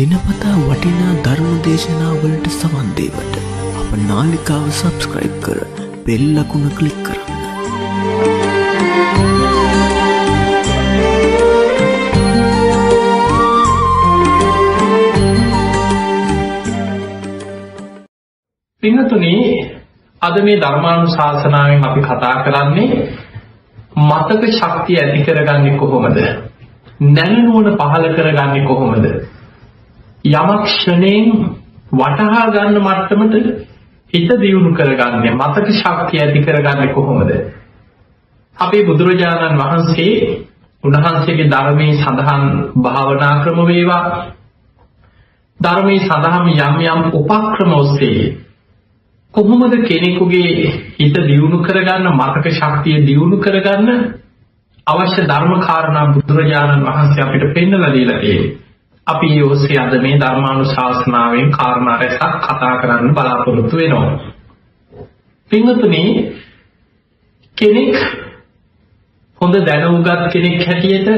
දෙනපතා වටිනා ධර්ම දේශනාවලට සවන්දේවට අප නාලිකාව සබස්ක්‍රයිබ් කර බෙල්ලකුණ කලික් කරන්න. පිංහතුනේ අද මේ ධර්මාණු ශාසනාවෙන් අපි කතා කරන්නේ මතක ශක්තිය ඇති කරගන්නේ කොහොමද නැනනුවන පහල කරගන්නේ කොහොමද යමක් ක්ෂණයෙන් වටහා ගන්න මට්ටමට හිත දියුණු කරගන්නේ මතක ශක්තිය ඇති කරගන්නේ කොහොමද අපේ බුදුරජාණන් වහන්සේ උන්වහන්සේගේ ධර්මයේ සඳහන් භාවනා ක්‍රම වේවා ධර්මයේ සඳහන් යම් යම් උපක්‍රම ඔස්සේ කොහොමද කෙනෙකුගේ හිත දියුණු කරගන්න මතක ශක්තිය දියුණු කරගන්න අවශ්‍ය ධර්ම කාරණා බුදුරජාණන් වහන්සේ අපිට පෙන්වලා දීලා තියෙන්නේ. අපි ඒ ඔස්සේ අද මේ ධර්මානුශාසනාවෙන් කාරණා රැසක් කතා කරන්න බලාපොරොත්තු වෙනවා. පින්වතුනි කෙනෙක් හොඳ දැනුගත් කෙනෙක් හැටියට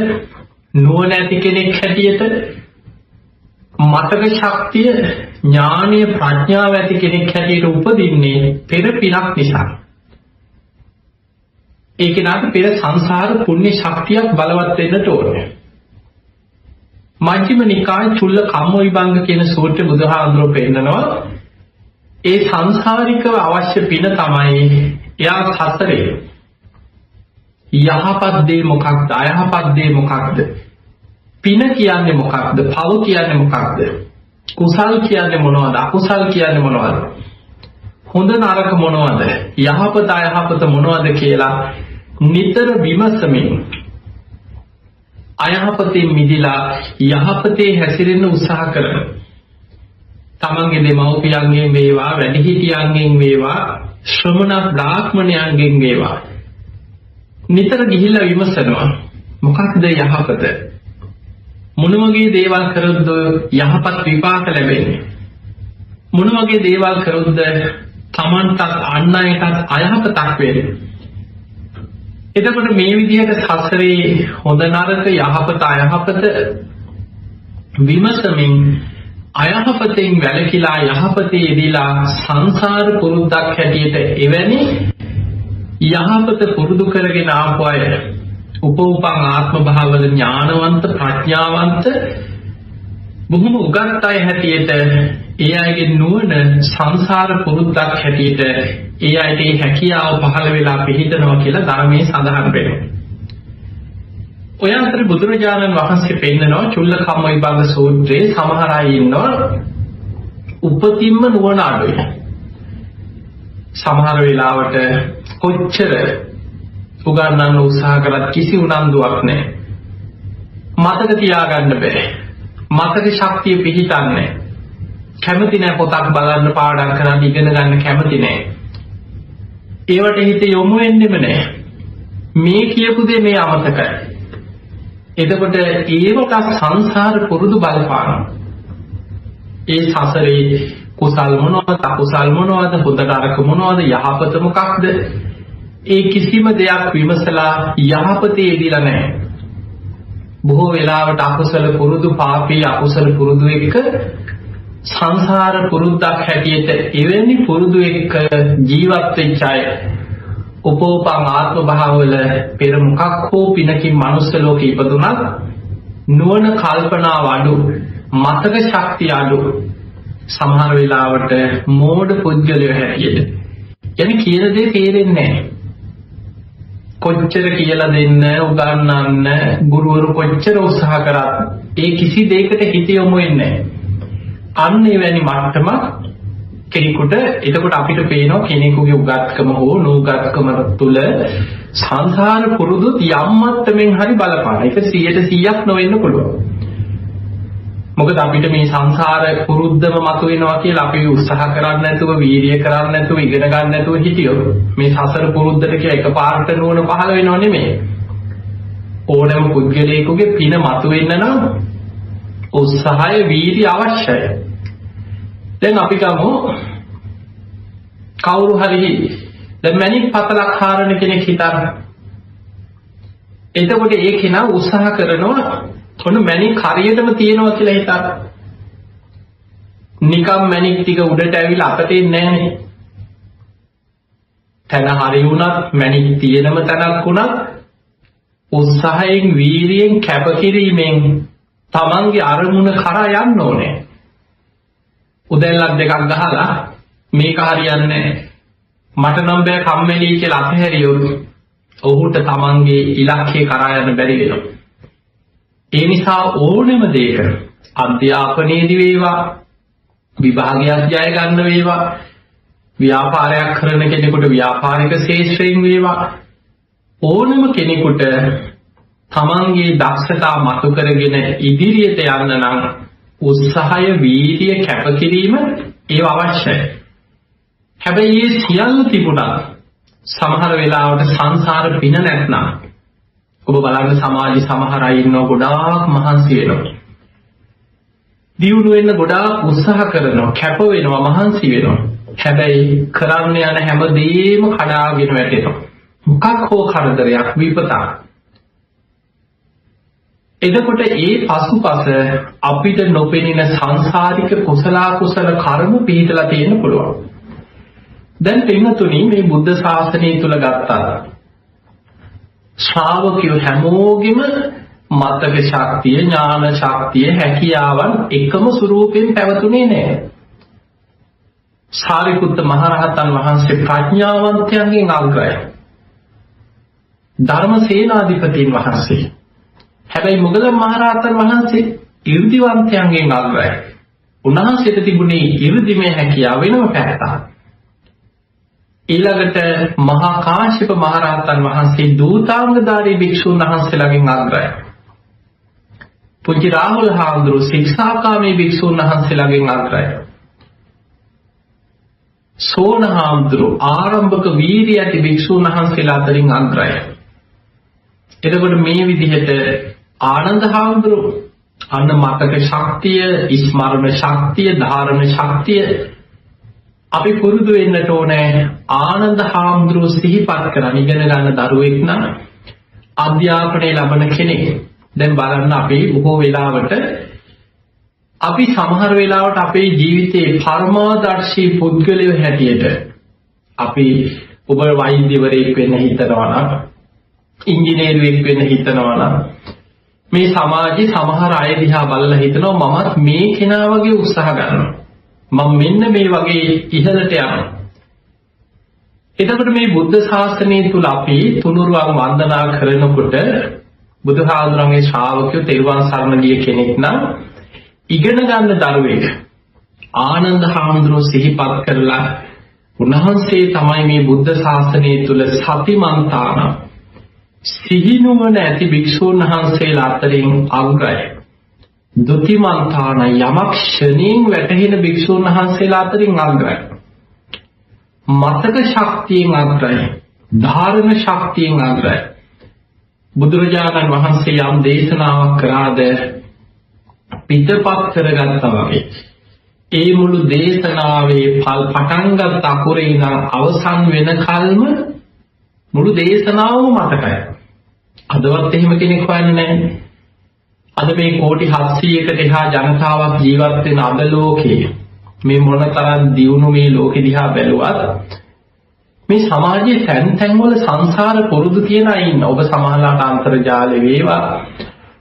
නුවණ ඇති කෙනෙක් හැටියට මතක ශක්තිය ඥානීය ප්‍රඥාව ඇති කෙනෙක් හැටියට උපදින්නේ පෙර පිනක් නිසා. ඒ කෙනාට පෙර සංසාර පුණ්‍ය ශක්තියක් බලවත් වෙන්නට ඕනේ. මජ්ක්‍ධිම නිකාය චුල්ල කම්ම විභංග කියන සූත්‍රය බුදුහාඳුරෝ පෙන්නනවා. ඒ සංසාරිකව අවශ්‍ය පින තමයි එයා සතරේ යහපත් දේ මොකක්ද? අයහපත් දේ මොකක්ද? පින කියන්නේ මොකක්ද? පව කියන්නේ මොකක්ද? කුසල් කියන්නේ මොනවද? අකුසල් කියන්නේ මොනවද? හොඳ නරක මොනවද? යහපත අයහපත මොනවද කියලා නිතර විමසමින් අයහපතෙන් මිදිලා යහපතේ හැසිරෙන්න උත්සාහ කරන තමන්ගේ දෙමව්පියන්ගෙන් වේවා වැඩිහිටියන්ගෙන් වේවා ශ්‍රමණ බ්‍රාහ්මණයන්ගෙන් වේවා. නිතර ගිහිල්ලා විමසනවා මොකක්ද යහපත? මොන වගේ දේවල් කරොත්ද යහපත් විපාක ලැබෙන්නේ? මොන වගේ දේවල් කරොත්ද තමන්ටත් අන් අයටත් අයහපතක් වෙන්නේ? එතකොට මේ විදිහට සසරේ හොඳ නරක යහපත අයහපත විමසමින් අයහපතෙන් වැළකීලා යහපතේ යෙදিলা සංසාර පුරුද්දක් හැටියට එවැනි යහපත පුරුදු කරගෙන ආපු අය උපෝපං ආත්ම භාවල ඥානවන්ත ප්‍රඥාවන්ත බොහොම උගත් අය හැටියට ඒ අයගේ නුවණ සංසාර පුරුද්දක් හැටියට ඒ අයට ඒ හැකියාව පහළ වෙලා පිහිටනවා කියලා ධර්මයේ සඳහන් වෙනවා. ඔය අතර බුදුරජාණන් වහන්සේ පෙන්නනවා චුල්ල කම්ම විභාග සූත්‍රයේ සමහර අය ඉන්නවා උපතින්ම නුවණ අඩුයි. සමහර වෙලාවට කොච්චර උගන්නන්න උත්සාහ කරත් කිසි උනන්දුවක් නැහැ. මතක තියාගන්න බෑ. මතක ශක්තිය පිහිටන්නේ කැමති නැහැ පොතක් බලන්න පාඩම් කරන්න ඉගෙන ගන්න කැමති නැහැ. ඒවට හිත යොමු වෙන්නෙම නැහැ. මේ කියපු දේ මේ අමතකයි. එතකොට ඒවට සංසාර පුරුදු බලපානවා. ඒ සසරේ කුසල් මොනවද අකුසල් මොනවද හොඳ නරක මොනවද යහපත මොකක්ද ඒ කිසිම දෙයක් විමසලා යහපතේ යෙදිලා නැහැ. බොහෝ වෙලාවට අකුසල පුරුදු පාපී අකුසල පුරුදු එක්ක සංසාර පුරුද්දක් හැටියට එවැනි පුරුදු එක්ක ජීවත් වෙච්ච අය උපෝපං ආත්ම භාවවල පෙර මොකක් හෝ පිනකින් මනුස්ස ලෝකෙ ඉපදුනත් නුවණ කල්පනාව අඩු මතක ශක්තිය අඩු සමහර වෙලාවට මෝඩ පුද්ගලයෝ හැටියට. යනි කියන දේ තේරෙන්නේ නැහැ. කොච්චර කියලා දෙන්න උගන්වන්න ගුරුවරු කොච්චර උත්සාහ කරත් ඒ කිසි දෙයකට හිත යොමු වෙන්නේ අන්න එවැනි මට්ටමක් කෙනෙකුට එතකොට අපිට පේනවා කෙනෙකුගේ උගත්කම හෝ නූගත්කම තුළ සංසාර පුරුදු යම් මට්ටමින් හරි බලපාන. ඒක 100%ක් නොවෙන්න පුළුවන්. මොකද අපිට මේ සංසාර පුරුද්දම මතුවෙනවා කියලා අපි උත්සාහ කරන්නේ නැතුව වීරිය කරන්නේ නැතුව ඉගෙන ගන්න නැතුව හිටියොත් මේ සසර පුරුද්දට කියලා එකපාරට නුවණ පහළ වෙනව නෙමෙයි ඕනෑම පුද්ගලයෙකුගේ පින මතුවෙන්න නම් උත්සාහය වීරිය අවශ්‍යයි දැන් අපි ගමු කවුරු හරි දැන් මැණික් පතලක් හාරන කෙනෙක් හිතන්න එතකොට ඒ කෙනා උත්සාහ කරනවා ඔන්න මැණික් හරියටම තියෙනවා කියලා හිතන්න. නිකම් මැණික් ටික උඩට ඇවිල්ලා අපට එන්නේ නැහනේ. තැන හරි වුණත් මැණික් තියෙනම තැනක් වුණත් උත්සාහයෙන් වීරියෙන් කැපකිරීමෙන් තමන්ගේ අරමුණ කරා යන්න ඕනේ. උදැල්ලක් දෙකක් ගහලා මේක හරියන්නේ මට නම් බෑ කම්මැලි කියලා අතහැරියොත් ඔහුට තමන්ගේ ඉලක්කය කරා යන්න බැරි වෙනවා. ඒ නිසා ඕනෙම දෙයක අධ්‍යාපනයේදී වේවා විභාගයක් ජය ගන්න වේවා ව්‍යාපාරයක් කරන කෙනෙකුට ව්‍යාපාරික ශේෂ්ත්‍රයෙන් වේවා ඕනම කෙනෙකුට තමන්ගේ දක්ෂතා මතු කරගෙන ඉදිරියට යන්න නම් උත්සාහය වීර්ය කැපකිරීම ඒව අවශ්‍යයි. හැබැයි මේ සියල්ල තිබුණා සමහර වෙලාවට සංසාර පින නැත්නම් ඔබ බලන්න සමාජ සමහර අය ඉන්නව ගොඩාක් මහන්සි වෙනවා. දියුණු වෙන්න ගොඩාක් උත්සාහ කරනවා, කැප වෙනවා, මහන්සි වෙනවා. හැබැයි කරන්න යන හැම දෙයක්ම කඩාගෙන වැටෙනවා. මොකක් හෝ කරදරයක් විපතක් එතකොට ඒ පසුපස අපිට නොපෙනෙන සංසාරික කුසල කුසල කර්ම පිළිතලා තියෙන්න පුළුවන්. දැන් පින්තුනි මේ බුද්ධ ශාසනය තුල ගත්තා. ශ්‍රාවකයෝ හැමෝගෙම මතක ශක්තිය, ඥාන ශක්තිය, හැකියාවන් එකම ස්වරූපයෙන් පැවතුනේ නැහැ. සාරිපුත්ත මහරහතන් වහන්සේ ප්‍රඥාවන්තයන්ගෙන් අග්‍රයි. ධර්ම සේනාධිපතීන් වහන්සේ හැබැයි මොකද මහරහතන් වහන්සේ 이르දිවන්තයන්ගෙන් අල්වයි. උන්වහන්සේට තිබුණේ 이르දිමේ හැකියාව වෙනම පැහැතක්. ඊළඟට මහා කාශ්‍යප මහරහතන් වහන්සේ දූතාංගධාරී භික්ෂුන් වහන්සේලාගෙන් අග්‍රයි. පුජ්‍ය රාහුල හාමුදුරුවෝ ශික්ෂාකාමී භික්ෂුන් වහන්සේලාගෙන් අග්‍රයි. සෝන හාමුදුරුවෝ ආරම්භක වීරිය ඇති භික්ෂුන් වහන්සේලා අතරින් අග්‍රයි. එතකොට මේ විදිහට ආනන්ද හාමුදුරුවෝ අන්න මතක ශක්තිය ස්මරණ ශක්තිය ධාරණ ශක්තිය අපි පුරුදු වෙන්නට ඕනේ ආනන්ද හාමුදුරුවෝ සිහිපත් කරන් ඉගෙන ගන්න දරුවෙක් නම් අධ්‍යාපනය ලබන කෙනෙක්. දැන් බලන්න අපි බොහෝ වෙලාවට අපි සමහර වෙලාවට අපේ ජීවිතයේ පරමාදර්ශී පුද්ගලයෝ හැටියට අපි ඔබ වෛද්‍යවරයෙක් වෙන්න හිතනවා නම් ඉංජිනේරුවෙක් වෙන්න හිතනවා නම් මේ සමාජයේ සමහර අය දිහා බලලා හිතනවා මමත් මේ කෙනා වගේ උත්සාහ ගන්නවා. මම මෙන්න මේ වගේ ඉහළට යනවා. එතකොට මේ බුද්ධ ශාසනය තුල අපි තුනුරුවන් වන්දනා කරනකොට බුදුහාඳුරන්ගේ ශ්‍රාවකයෝ තෙරුවන් සරණ ගිය කෙනෙක් නම් ඉගෙන ගන්න දරුවෙක් ආනන්ද හාමුදුරුවෝ සිහිපත් කරලා උන්වහන්සේ තමයි මේ බුද්ධ ශාසනය තුල සතිමන්තානම්. සිහිනුවන ඇති භික්‍ෂූන් වහන්සේලා අතරින් අග්‍රය. දුතිමන්තාන යමක් ෂණීන් වැටහෙන භික්‍ෂූන් වහන්සේලා අතරින් අග්‍රයි. මතක ශක්තියෙන් අග්‍රයි. ධාරණ ශක්තියෙන් අග්‍රයි. බුදුරජාණන් වහන්සේ යම් දේශනාවක් කරාද පිටපත් කරගත්තා වගේ. ඒ මුළු දේශනාවේ පල් පටන්ගත් අකුරේ නම් අවසන් වෙන කල්ම මුළු දේශනාවම මතකයි. අදවත් එහෙම කෙනෙක් හොයන්නේ නැහැ. අද මේ කෝටි 700කට එහා ජනතාවක් ජීවත් වෙන අද ලෝකයේ මේ මොනතරම් දියුණු මේ ලෝකෙ දිහා බැලුවත් මේ සමාජයේ තැන් තැන් වල සංසාර පුරුදු තියෙන අය ඉන්න. ඔබ සමහරලාට අන්තර්ජාලේ වේවා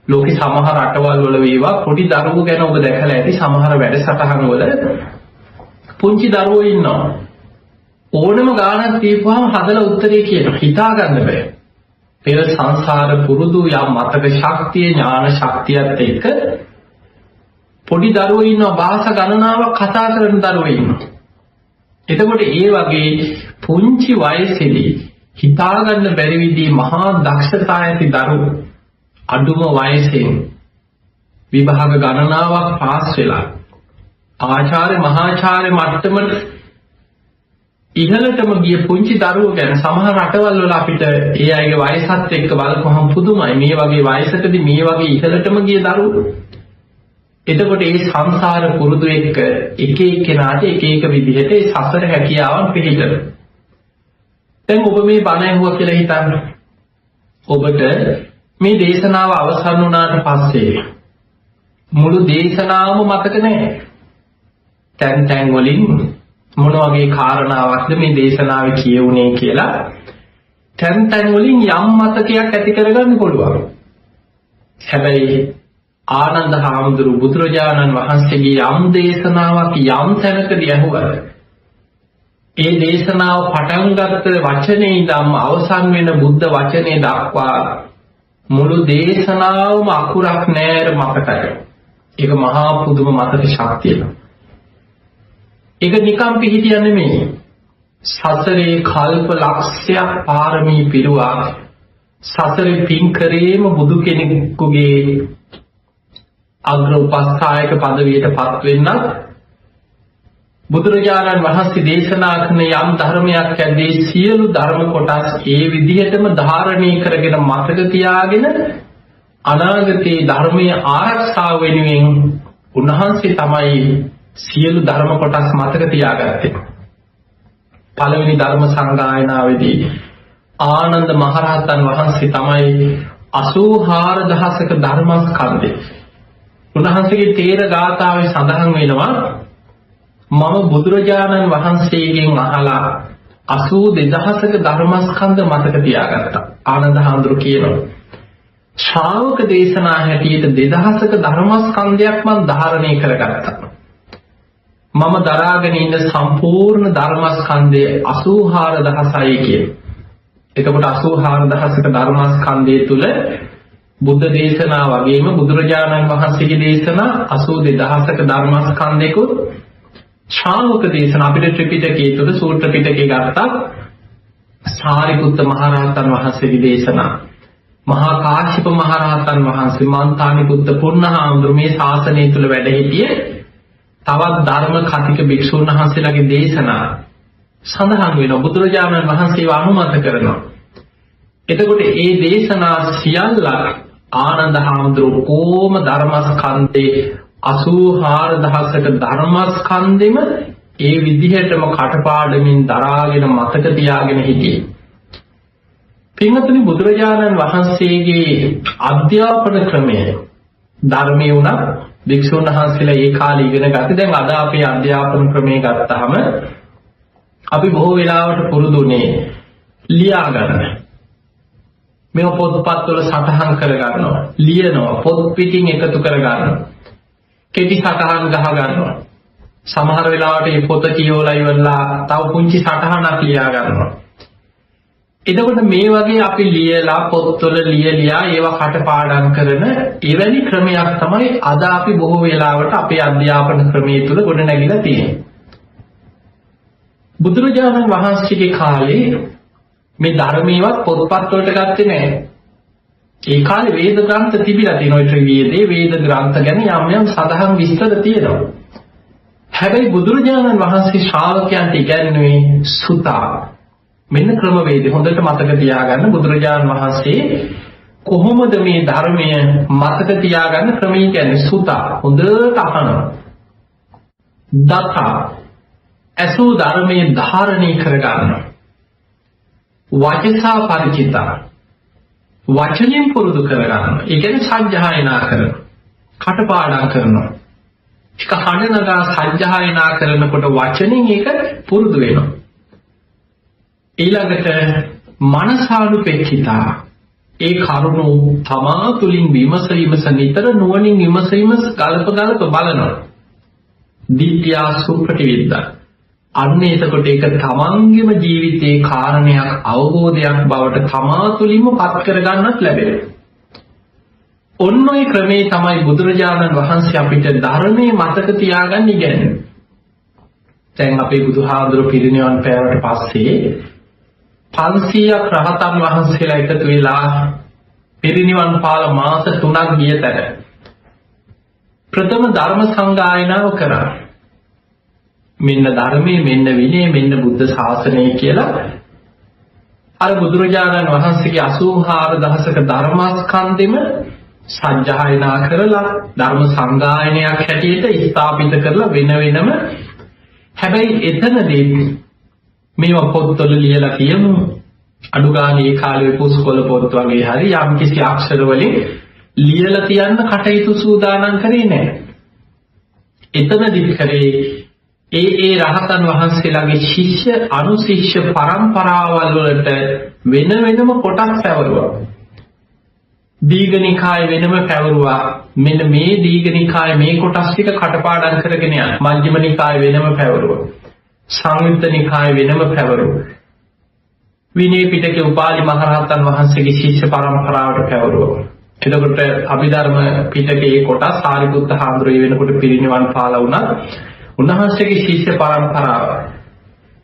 ලෝකේ සමහර රටවල් වල වේවා පොඩි දරුවෝ ගැන ඔබ දැකලා ඇති සමහර වැඩසටහන් වල පුංචි දරුවෝ ඉන්නවා. ඕනම ගානක් දීපුවාම හදලා උත්තරේ කියනවා. හිතා ගන්න බෑ. පෙර සංසාර පුරුදු යම් මතක ශක්තිය ඥාන ශක්තියත් එක්ක පොඩි දරුවෝ ඉන්නවා භාෂා ගණනාවක් කතා කරන දරුවෝ ඉන්නවා. එතකොට ඒ වගේ පුංචි වයසේදී හිතාගන්න බැරි විදිහේ මහා දක්ෂතා ඇති දරුවෝ අඩුම වයසෙන් විභාග ගණනාවක් පාස් වෙලා ආචාර්ය මහාචාර්ය මට්ටමට ඉහළටම ගිය පුංචි දරුවෝ ගැන සමහර රටවල් වල අපිට ඒ අයගේ වයසත් එක්ක බලපුවහම පුදුමයි මේ වගේ වයසකදී මේ වගේ ඉහළටම ගිය දරුවෝ එතකොට මේ සංසාර පුරුදු එක්ක එක එක්කෙනාට එක එක විදිහට ඒ සසර හැකියාවන් පිළිගන්න. දැන් ඔබ මේ බණ ඇහුවා කියලා හිතන්න. ඔබට මේ දේශනාව අවසන් වුණාට පස්සේ මුළු දේශනාවම මතක නැහැ. තැන් තැන් වලින් මොන වගේ කාරණාවක්ද මේ දේශනාවේ කියවුනේ කියලා තැන් තැන් වලින් යම් මතකයක් ඇති කරගන්න පුළුවන්. හැබැයි ආනන්ද හාමුදුරු බුදුරජාණන් වහන්සේගේ යම් දේශනාවක් යම් තැනකදී ඇහුවද ඒ දේශනාව පටන් ගත්ත වචනේ ඉඳන් අවසන් වෙන බුද්ධ වචනේ දක්වා මුළු දේශනාවම අකුරක් නෑර මතකයි. ඒක මහා පුදුම මතක ශක්තියක්. ඒක නිකම් පිහිටිය නෙමෙයි. සසරේ කල්ප ලක්ෂයක් පාරමී පිරුවා සසරේ පින් කරේම බුදු කෙනෙකුගේ අග්‍ර උපස්ථායක පදවියට පත් වෙන්නත් බුදුරජාණන් වහන්සේ දේශනා කරන යම් ධර්මයක් ඇද්දී සියලු ධර්ම කොටස් ඒ විදිහටම ධාරණය කරගෙන මතක තියාගෙන අනාගතයේ ධර්මයේ ආරක්ෂාව වෙනුවෙන් උන්වහන්සේ තමයි සියලු ධර්ම කොටස් මතක තියාගත්තේ. පළවෙනි ධර්ම සංගායනාවේදී ආනන්ද මහරහතන් වහන්සේ තමයි 84000ක ධර්මස්කන්ධේ. උන්වහන්සේගේ තේර ගාථාවේ සඳහන් වෙනවා මම බුදුරජාණන් වහන්සේගෙන් අහලා 82000ක ධර්මස්කන්ධ මතක තියාගත්තා. ආනන්ද හාමුදුරු කියනවා. ශ්‍රාවක දේශනා හැටියට 2000ක ධර්මස්කන්ධයක් මම ධාරණය කරගත්තා. මම දරාගෙන ඉන්න සම්පූර්ණ ධර්මස්කන්ධය 84000යි කියන. එතකොට 84000ක ධර්මස්කන්ධය තුල බුද්ධ දේශනා වගේම බුදුරජාණන් වහන්සේගේ දේශනා 82000ක ධර්මස්කන්ධයකුත් ශ්‍රාවක දේශනා අපිට ත්‍රිපිටකයේ තුල සූත්‍ර පිටකේ ගත්තා සාරිපුත්ත මහරහතන් වහන්සේගේ දේශනා මහා කාශ්‍යප මහරහතන් වහන්සේ මන්තානි බුද්ධ පුන්නහාමුදුරු මේ ශාසනය තුල වැඩ සිටියේ තවත් ධර්ම කතික භික්ෂුන් වහන්සේලාගේ දේශනා සඳහන් වෙනවා බුදුරජාණන් වහන්සේව අනුමත කරනවා එතකොට ඒ දේශනා සියල්ල ආනන්ද හාමුදුරුවෝ කොම ධර්මස්කන්ධේ 84000ක ධර්මස්කන්ධෙම ඒ විදිහටම කටපාඩමින් දරාගෙන මතක තියාගෙන හිටියේ. පින්වත්නි බුදුරජාණන් වහන්සේගේ අධ්‍යාපන ක්‍රමය ධර්මයේ උනත් භික්ෂුන් වහන්සේලා ඒ කාලේ ඉගෙන ගත්තේ දැන් අද අපේ අධ්‍යාපන ක්‍රමය ගත්තාම අපි බොහෝ වෙලාවට පුරුදුනේ ලියා ගන්න. මේ පොත්පත්වල සටහන් කරගන්නවා ලියනවා පොත් පිටින් එකතු කරගන්නවා කෙටි සටහන් ගහ ගන්නවා. සමහර වෙලාවට මේ පොත කියවලා ඉවරලා තව පුංචි සටහනක් ලියා ගන්නවා. එතකොට මේ වගේ අපි ලියලා පොත්වල ලියලියා ඒවා කටපාඩම් කරන එවැනි ක්‍රමයක් තමයි අද අපි බොහෝ වෙලාවට අපේ අධ්‍යාපන ක්‍රමයේ තුල ගොඩනැගිලා තියෙන්නේ. බුදුරජාණන් වහන්සේගේ කාලේ මේ ධර්මීයවත් පොත්පත් වලට ගත්තේ නැහැ. ඒ කාලේ වේද ග්‍රන්ථ තිබිලා තියෙනවා ත්‍රිවේදේ වේද ග්‍රන්ථ ගැන යම් යම් සඳහන් විස්තර තියෙනවා. හැබැයි බුදුරජාණන් වහන්සේ ශ්‍රාවකයන්ට ඉගැන්වුවේ සුතා. මෙන්න ක්‍රමවේදය හොඳට මතක තියාගන්න බුදුරජාණන් වහන්සේ කොහොමද මේ ධර්මය මතක තියාගන්න ක්‍රමී කියන්නේ සුතා. හොඳට අහනවා. දතා ඇසූ ධර්මයේ ධාරණය කරගන්නවා. වචසා පරිචිතා වචනයෙන් පුරුදු කරගන්න. ඒ කියන්නේ සත්‍යයනා කරන. කටපාඩම් කරනවා. එක හඬ නගා සත්‍යයනා කරනකොට වචනෙන් ඒක පුරුදු වෙනවා. ඊළඟට මනසානුපෙක්ඛිතා ඒ කරුණු තමා තුලින් විමස විමස නිතර නුවණින් විමස විමස ගල්ප ගල්ප බලනවා. දිට්ඨියා සුප්‍රතිවිද්දා අන්න එතකොට ඒක තමන්ගේම ජීවිතයේ කාරණයක් අවබෝධයක් බවට තමා තුළින්ම පත් කරගන්නත් ලැබෙනවා. ඔන්න ඔය ක්‍රමේ තමයි බුදුරජාණන් වහන්සේ අපිට ධර්මයේ මතක තියාගන්න ඉගැන්වෙන්නේ. දැන් අපේ බුදුහාඳුර පිරිනිවන් පෑවට පස්සේ 500ක් රහතන් වහන්සේලා එකතු වෙලා පිරිනිවන් පාල මාස 3ක් ගියතර ප්‍රථම ධර්ම සංගායනාව කරා. මෙන්න ධර්මයේ මෙන්න විනය මෙන්න බුද්ධ ශාසනය කියලා අර බුදුරජාණන් වහන්සේගේ 84000ක ධර්මස්කන්ධෙම සජ්ජායනා කරලා ධර්ම සංගායනයක් හැටියට ස්ථාපිත කරලා වෙන වෙනම හැබැයි එතනදී මේවා පොත්වල ලියලා කියමු අඩු ගානේ ඒ කාලේ පුස්කොළ පොත් වගේ හරි යම් කිසි අක්ෂර වලින් ලියලා තියන්න කටයුතු සූදානම් කරේ නැහැ. එතනදි කරේ ඒ ඒ රහතන් වහන්සේලාගේ ශිෂ්‍ය අනුශිෂ්‍ය පරම්පරාවල් වලට වෙන වෙනම කොටස් පැවරුවා. දීඝනිකාය වෙනම පැවරුවා. මෙන්න මේ දීඝනිකාය මේ කොටස් ටික කටපාඩම් කරගෙන යන. මජ්ක්‍ධිම නිකාය වෙනම පැවරුවා. සංයුත්ත නිකාය වෙනම පැවරුවා. විනය පිටකේ උපාලි මහරහතන් වහන්සේගේ ශිෂ්‍ය පරම්පරාවට පැවරුවා. එතකොට අභිධර්ම පිටකේ කොටස් සාරිපුත්ත හාමුදුරුවෝ වෙනකොට පිරිනිවන් පාලා වුණා. උන්වහන්සේගේ ශිෂ්‍ය පරම්පරාව.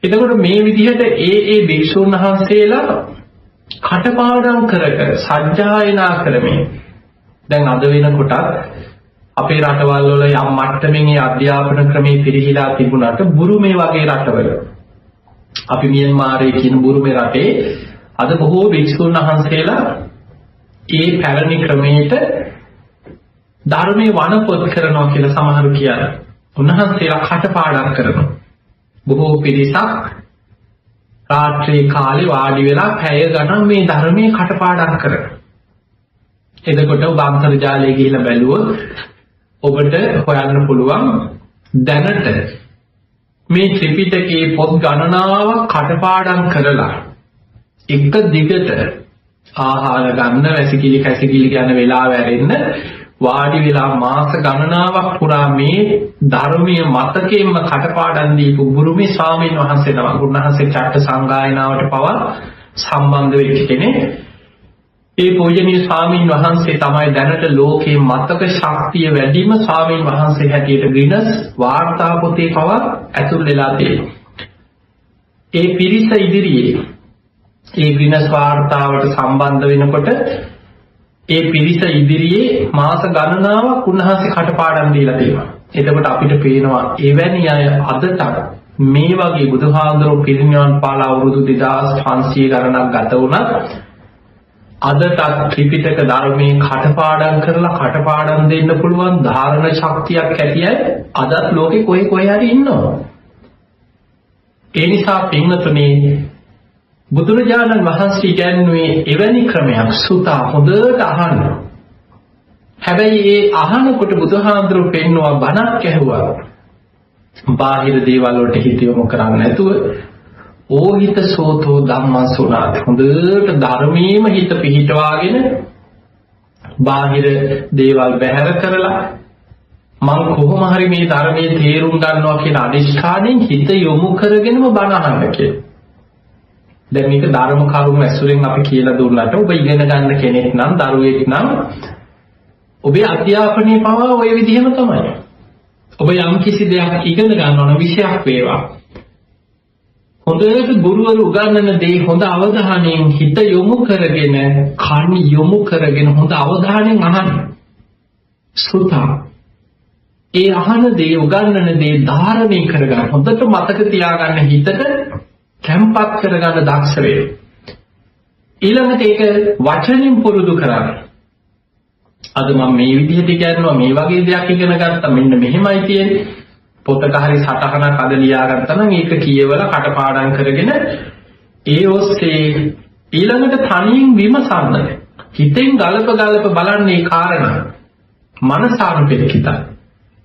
එතකොට මේ විදිහට ඒ ඒ භික්ෂුන් වහන්සේලා කටපාඩම් කර කර සජ්ජායනා කරමින් දැන් අද වෙනකොටත් අපේ රටවල් වල යම් මට්ටමින් ඒ අධ්‍යාපන ක්‍රමේ පිරිහිලා තිබුණාට බුරුමේ වගේ රටවල අපි මියන්මාරයේ කියන බුරුමේ රටේ අද බොහෝ භික්ෂුන් වහන්සේලා ඒ පැරණි ක්‍රමයට ධර්මයේ වනපොත් කරනවා කියලා සමහරු කියනවා. උන්වහන්සේලා කටපාඩම් කරනවා. බොහෝ පිරිසක් රාත්‍රී කාලේ වාඩි වෙලා පැය ගණන් මේ ධර්මයේ කටපාඩම් කරනවා. එතකොට ඔබ අන්තර්ජාලයේ ගිහිල්ලා බැලුවොත් ඔබට හොයන්න පුළුවන් දැනට මේ ත්‍රිපිටකයේ පොත් ගණනාවක් කටපාඩම් කරලා එක දිගට ආහාර ගන්න වැසිකිලි කැසිකිලි යන වෙලාව ඇරෙන්න වාඩි වෙලා මාස ගණනාවක් පුරා මේ ධර්මීය මතකයෙන්ම කටපාඩම් දීපු බුරුමේ ස්වාමීන් වහන්සේ නමක් උන්වහන්සේ චට්ට සංගායනාවට පවා සම්බන්ධ වෙච්ච කෙනෙක්. ඒ පූජනීය ස්වාමීන් වහන්සේ තමයි දැනට ලෝකේ මතක ශක්තිය වැඩිම ස්වාමීන් වහන්සේ හැටියට ගිනස් වාර්තා පොතේ පවා ඇතුල් වෙලා තියෙනවා. ඒ පිරිස ඉදිරියේ ඒ ගිනස් වාර්තාවට සම්බන්ධ වෙනකොට ඒ පිරිස ඉදිරියේ මාස ගණනාවක් උන්වහන්සේ කටපාඩම් දීලා තියෙනවා. එතකොට අපිට පේනවා එවැනි අය අදට මේ වගේ බුදුහාඳුරු පිරිනිවන් පාලා අවුරුදු 2500 ගණනක් ගත වුණත් අදටත් ත්‍රිපිටක ධර්මයේ කටපාඩම් කරලා කටපාඩම් දෙන්න පුළුවන් ධාරණ ශක්තියක් ඇතියි අදත් ලෝකේ කොහේ කොහේ හරි ඉන්නවා. ඒ නිසා පින්වතුනි බුදුරජාණන් වහන්සේ කියන්නේ එවැනි ක්‍රමයක් සුතා හොඳට අහන්න. හැබැයි ඒ අහනකොට බුදුහාඳුරු පෙන්නවා බණක් ඇහුවා. බාහිර දේවල් වලට හිත යොමු කරන්නේ නැතුව ඕහිත සෝතෝ ධම්මං සුණාත හොඳට ධර්මීයම හිත පිහිටවාගෙන බාහිර දේවල් බැහැර කරලා මං කොහොම හරි මේ ධර්මයේ තේරුම් ගන්නවා කියන අදිෂ්ඨානෙන් හිත යොමු කරගෙනම බණ අහන්න කියලා. දැන් මේක ධර්ම කරුණු ඇසුරෙන් අපි කියලා දුන්නාට ඔබ ඉගෙන ගන්න කෙනෙක් නම් දරුවෙක් නම් ඔබේ අධ්‍යාපනයේ පවා ওই විදිහම තමයි. ඔබ යම් කිසි දෙයක් ඉගෙන ගන්න ඕන විෂයක් වේවා. හොඳට ගුරුවරු උගන්වන දේ හොඳ අවධානයෙන් හිත යොමු කරගෙන කන් යොමු කරගෙන හොඳ අවධානයෙන් අහන්න. සුතා ඒ අහන දේ උගන්වන දේ ධාරණය කරගන්න හොඳට මතක තියාගන්න හිතට තැම්පත් කරගන්න දක්ෂ වෙන්න. ඊළඟට ඒක වචනින් පුරුදු කරන්න. අද මම මේ විදිහට කියනවා මේ වගේ දෙයක් ඉගෙන ගත්තා මෙන්න මෙහෙමයි තියෙන්නේ. පොතක හරි සටහනක් අද ලියාගත්තා නම් ඒක කියවලා කටපාඩම් කරගෙන ඒ ඔස්සේ ඊළඟට තනියෙන් විමසන්න. හිතෙන් ගලප ගලප බලන්නේ කාරණා. මනසානුපෙක්කිත.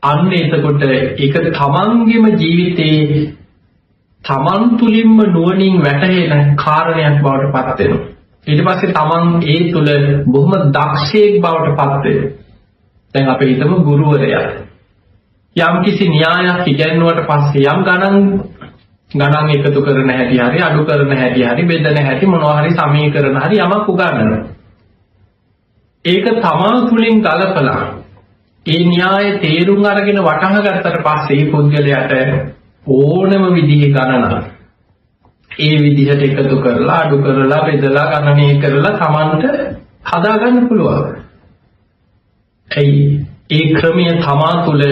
අන්න එතකොට ඒක තමන්ගේම ජීවිතේ තමන් තුලින්ම නුවණින් වැටහෙන කාරණයක් බවට පත් වෙනවා. ඊට පස්සේ තමන් ඒ තුල බොහොම දක්ෂයෙක් බවට පත් වෙනවා. දැන් අපි හිතමු ගුරුවරයා යම් කිසි න්‍යායක් ඉගෙනුවට පස්සේ යම් ගණන් ගණන් එකතු කරන හැටි හරි අඩු කරන හැටි හරි බෙදන හැටි මොනවා හරි සමීකරණ හරි යමක් උගන්වනවා. ඒක තමා තුලින් ගලපලා ඒ න්‍යාය තේරුම් අරගෙන වටහා ගත්තට පස්සේ මේ පුද්ගලයාට ඕනම විදිහේ ගණනක් ඒ විදිහට එකතු කරලා අඩු කරලා බෙදලා ගණනය කරලා Tamanට හදාගන්න පුළුවන්. ඇයි ඒ ක්‍රමය තමා තුළ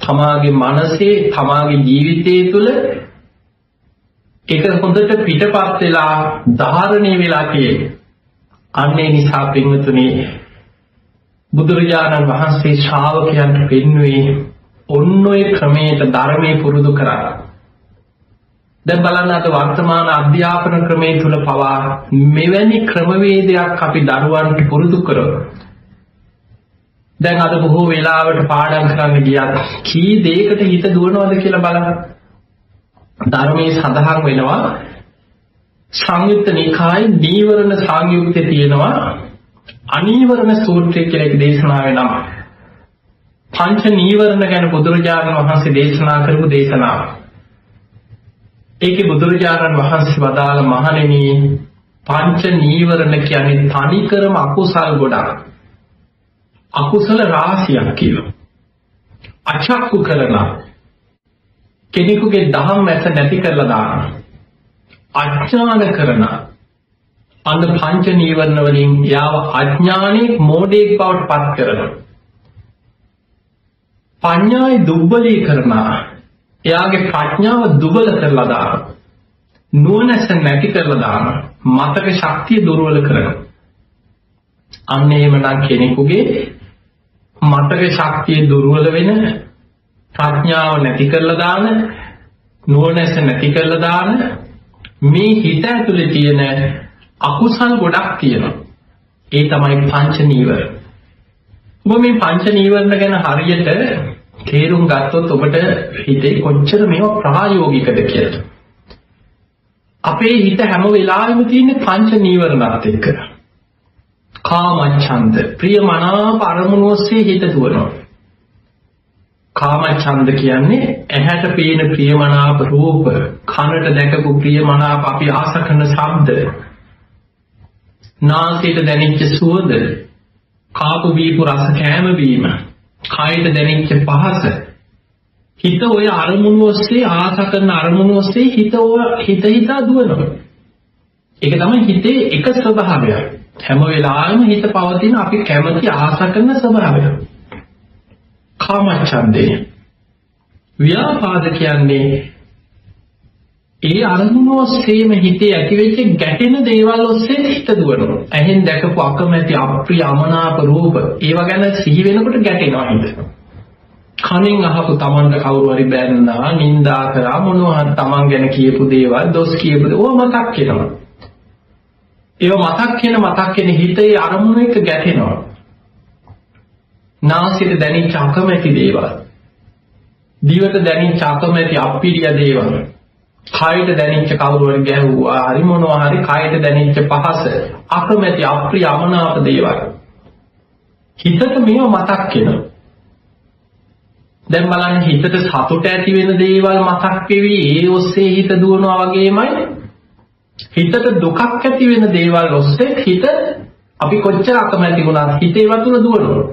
තමාගේ මනසේ තමාගේ ජීවිතයේ තුළ ඒක හොඳට පිටපත් වෙලා ධාරණය වෙලා තියෙන්නේ. අන්නේ නිසා පින්වතුනි බුදුරජාණන් වහන්සේ ශ්‍රාවකයන්ට පෙන්වුවේ ඔන්න ඔය ක්‍රමයට ධර්මයේ පුරුදු කරා. දැන් බලන්න අද වර්තමාන අධ්‍යාපන ක්‍රමයේ තුල පවා මෙවැනි ක්‍රමවේදයක් අපි දරුවන්ට පුරුදු කරොත් දැන් අද බොහෝ වෙලාවට පාඩම් කරන්න ගියත් කී දෙයකට හිත දුවනවද කියලා බලන්න. ධර්මයේ සඳහන් වෙනවා සංයුත්ත නිකායේ නීවරණ සංයුත්තේ තියෙනවා අනීවරණ සූත්‍රය කියලා එක දේශනාවේ නම. පංච නීවරණ ගැන බුදුරජාණන් වහන්සේ දේශනා කරපු දේශනාව. ඒකේ බුදුරජාණන් වහන්සේ වදාළ මහණෙනි පංච නීවරණ කියන්නේ තනිකරම අකුසල් ගොඩක්. අකුසල රාශියක් කියලා. අචක්කු කරලා කෙනෙකුගේ දහම් ඇස නැති කරලා දානවා. අඥාන කරන අන්න පංච නීවරණ වලින් යාව අඥානෙක් මෝඩයෙක් බවට පත් කරනවා. පඤ්ඤායි දුබ්බලී කරනවා. එයාගේ ප්‍රඥාව දුබල කරලා දානවා. නුවණැස නැති කරලා දානවා. මතක ශක්තිය දුර්වල කරනවා. අන්න එහෙමනම් කෙනෙකුගේ මතක ශක්තිය දුර්වල වෙන ප්‍රඥාව නැති කරලා දාන නුවණැස නැති කරලා දාන මේ හිත ඇතුලේ තියෙන අකුසල් ගොඩක් තියෙනවා. ඒ තමයි පංච නීවර. ඔබ මේ පංච නීවරණ ගැන හරියට තේරුම් ගත්තොත් ඔබට හිතේ කොච්චර මේවා ප්‍රායෝගිකද කියලා. අපේ හිත හැම වෙලාවෙම තියෙන පංච නීවරණත් එක්ක. කාමච්ඡන්ද ප්‍රියමනාප අරමුණු ඔස්සේ හිත දුවනවා. කාමච්ඡන්ද කියන්නේ ඇහැට පේන ප්‍රියමනාප රූප, කනට දැකපු ප්‍රියමනාප අපි ආස කරන ශබ්ද, නාසයට දැනෙච්ච සුවඳ, කාපු බීපු රස කෑම බීම, කයට දැනෙච්ච පහස, හිත ඔය අරමුණු ඔස්සේ ආස කරන අරමුණු ඔස්සේ හිත හිත හිතා දුවනවා. ඒක තමයි හිතේ එක ස්වභාවය. හැම වෙලාවෙම හිත පවතින අපි කැමති ආස කරන ස්වභාවය. කාමච්ඡන්දේ. ව්‍යාපාද කියන්නේ ඒ අරමුණු ඔස්සේම හිතේ ඇතිවෙච්ච ගැටෙන දේවල් ඔස්සේ හිත දුවනවා. ඇහෙන් දැකපු අකමැති අප්‍රිය අමනාප රූප ඒව ගැන සිහි වෙනකොට ගැටෙනවා හිත. කනෙන් අහපු Tamanට කවුරු හරි බැන්නා, නිඳා කරා මොනවා හරි Taman ගැන කියපු දේවල්, දොස් කියපු දේවල් මතක් වෙනවා. ඒව මතක් වෙන මතක් වෙන හිතේ අරමුණු එක ගැටෙනවා. නාසයට දැනෙච්ච අකමැති දේවල්. දිවට දැනෙච්ච අකමැති අප්පිරිය දේවල්. කයට දැනෙච්ච කවුරු හරි ගැහුවා, හරි මොනවා හරි කයට දැනෙච්ච පහස, අකමැති අප්‍රිය අමනාප දේවල්. හිතට මේව මතක් වෙනවා. දැන් බලන්න හිතට සතුට ඇති වෙන දේවල් මතක් වෙවි ඒ ඔස්සේ හිත දුවනවා වගේමයි හිතට දුකක් ඇති වෙන දේවල් ඔස්සේ හිත අපි කොච්චර අකමැති වුණත් හිතේ වතුර දුවනවා.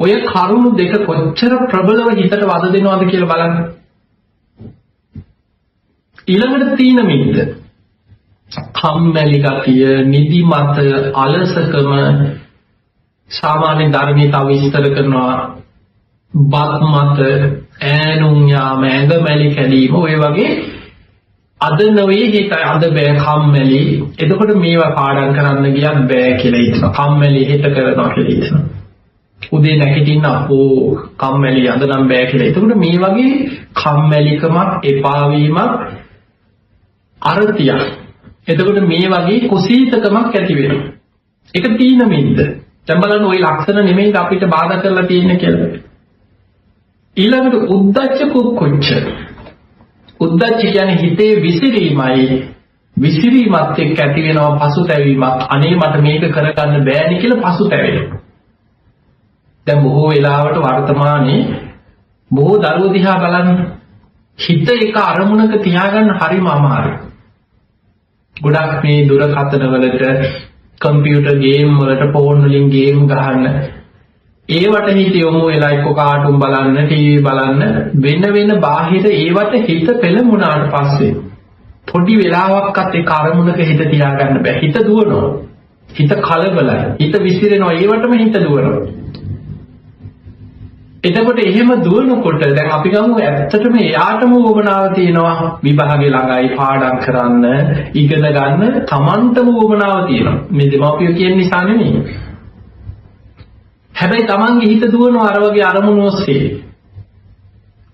ඔය කරුණු දෙක කොච්චර ප්‍රබලව හිතට වද දෙනවද කියලා බලන්න. ඊළඟට තීන මිද්ද කම්මැලි ගතිය නිදිමත අලසකම සාමාන්‍ය ධර්මයේ තව විස්තර කරනවා. බත් මත ඈනුම් යාම ඇඟ මැලි කැඩීම ඔය වගේ අද නොවේ හිත අද බෑ කම්මැලි. එතකොට මේවා පාඩම් කරන්න ගියත් බෑ කියලා හිතනවා. කම්මැලි හිත කරනවා කියලා හිතනවා. උදේ නැගිටින්න අපෝ කම්මැලි අද නම් බෑ කියලා. එතකොට මේ වගේ කම්මැලිකමක් එපා වීමක් අරතියක්. එතකොට මේ වගේ කුසීතකමක් ඇති වෙනවා. ඒක තීන මිද්ද දැන් බලන්න ওই ලක්ෂණ නෙමෙයි අපිට බාධා කරලා තියෙන්නේ කියලා. ඊළඟට උද්දච්ච කුක්කුච්ච. උද්දච්ච කියන්නේ හිතේ විසිරීමයි විසිරීමත් එක්ක ඇති වෙනවා පසුතැවීමක්. අනේ මට මේක කරගන්න බෑනේ කියලා පසුතැවෙනවා. දැන් බොහෝ වෙලාවට වර්තමානයේ බොහෝ දරුවෝ දිහා බලන්න හිත එක අරමුණක තියාගන්න හරිම අමාරුයි. ගොඩක් මේ දුරකථන වලට කම්පියුටර් ගේම් වලට ෆෝන් වලින් ගේම් ගහන්න ඒවට හිත යොමු වෙලා එක්ක කාටුන් බලන්න ටීවී බලන්න වෙන වෙන බාහිර ඒවට හිත පෙළඹුණාට පස්සේ පොඩි වෙලාවක්වත් ඒ කර්මුණක හිත තියාගන්න බෑ. හිත දුවනවා. හිත කලබලයි. හිත විසිරෙනවා. ඒවටම හිත දුවනවා. එතකොට එහෙම දුවනකොට දැන් අපි ගමු ඇත්තටම එයාටම වමනාව තියෙනවා. විභාගේ ළඟයි පාඩම් කරන්න ඉගෙන ගන්න Tamanටම වමනාව තියෙනවා. මේ දෙමාපියෝ කියන නිසා නෙමෙයි. හැබැයි Tamanගේ හිත දුවනවා අර වගේ අරමුණු ඔස්සේ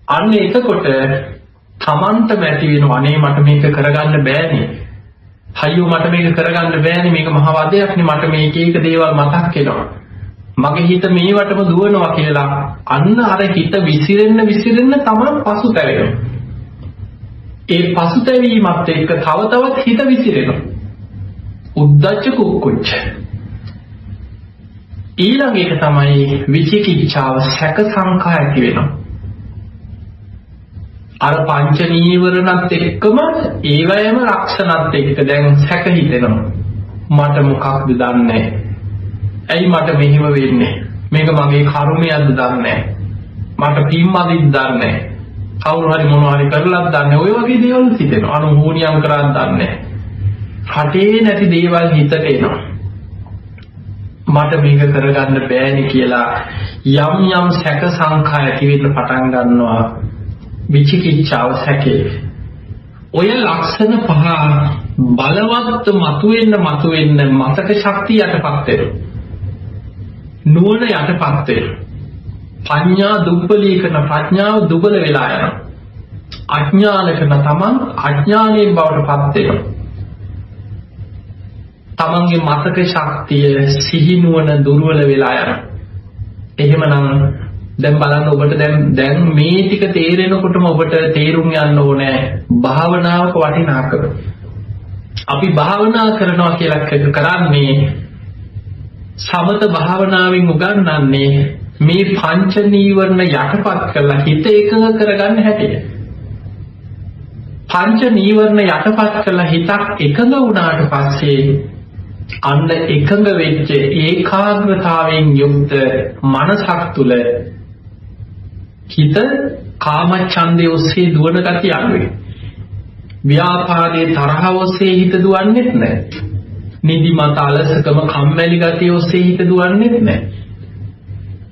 අන්න එතකොට Tamanට මැටි වෙනවා අනේ මට මේක කරගන්න බෑනේ අයියෝ මට මේක කරගන්න බෑනේ මේක මහ වදයක් නේ මට මේක එක දේවල් මතක් වෙනවා මගේ හිත මේවටම දුවනවා කියලා අන්න අර හිත විසිරෙන්න විසිරෙන්න තමන් පසුතැවෙනවා. ඒ පසුතැවීමත් එක්ක තව තවත් හිත විසිරෙනවා. උද්දච්ච කුක්කුච්ච. ඊළඟ එක තමයි විචිකිච්ඡාව සැක සංකා ඇති වෙනවා. අර පංච නීවරණත් එක්කම ඒවයම ලක්ෂණත් එක්ක දැන් සැක හිතෙනවා. මට මොකක්ද දන්නේ ඇයි මට මෙහෙම වෙන්නේ? මේක මගේ කර්මයක්ද දන්නේ මට පින්මදිත් දන්නේ කවුරු හරි මොනවා හරි කරලත් දන්නේ ඔය වගේ දේවල් හිතෙනවා. අනු හෝනියම් කරන් දන්නේ රටේ නැති දේවල් හිතට එනවා. මට මේක කරගන්න බෑනේ කියලා යම් යම් සැක සංකා ඇති වෙන්න පටන් ගන්නවා. විචිකිච්ඡාව සැකේ. ඔය ලක්ෂණ පහ බලවත් මතුවෙන්න මතුවෙන්න මතක ශක්තිය යටපත් වෙනවා. නුවණ යටපත් වෙනවා. පඤ්ඤා දුබ්බලීකන ප්‍රඥාව දුබල වෙලා යනවා. අඥානකන තමන් අඥානයෙන් බවට පත් වෙනවා. තමන්ගේ මතක ශක්තිය සිහිනුවන දුර්වල වෙලා යනවා එහෙමනම් දැන් බලන්න ඔබට දැන් දැන් මේ ටික තේරෙනකොටම ඔබට තේරුම් යන්න ඕනේ භාවනාවක වටිනාකම. අපි භාවනා කරනවා කියලා කරන්නේ සමත භාවනාවෙන් උගන්වන්නේ මේ පංච නීවරණ යටපත් කරලා හිත එකඟ කරගන්න හැටි. පංච නීවරණ යටපත් කරලා හිතක් එකඟ වුණාට පස්සේ අන්න එකඟ වෙච්ච ඒකාග්‍රතාවයෙන් යුක්ත මනසක් තුළ හිත කාමච්ඡන්දේ ඔස්සේ දුවන ගතිය අඩුයි. ව්‍යාපාදයේ තරහ ඔස්සේ හිත දුවන්නේත් නැහැ. නිදිමත අලසකම කම්මැලි ගතිය ඔස්සේ හිත දුවන්නේත් නැහැ.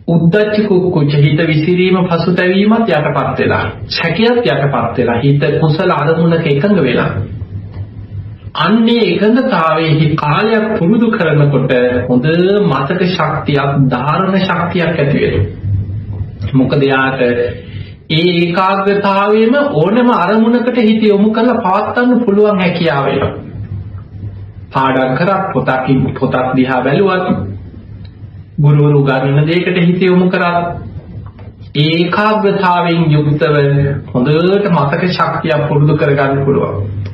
උද්දච්ච කුක්කුච්ච හිත විසිරීම පසුතැවීමත් යටපත් වෙලා සැකයක් යටපත් වෙලා හිත කුසල අරමුණක එකඟ වෙලා අන්නේ එකඟතාවයේ කාලයක් පුරුදු කරනකොට හොඳ මතක ශක්තියක් ධාරණ ශක්තියක් ඇති වෙනවා මොකද යාට ඒ ඒකාග්‍රතාවයේම ඕනෑම අරමුණකට හිත යොමු කරලා පවත්වන්න පුළුවන් හැකියාව එනවා. පාඩම් කරත් පොතක් පොතක් දිහා බැලුවත් ගුරුවරු ගන්න දෙයකට හිත යොමු කරත් ඒකාග්‍රතාවයෙන් යුක්තව හොඳට මතක ශක්තිය පුරුදු කරගන්න පුළුවන්.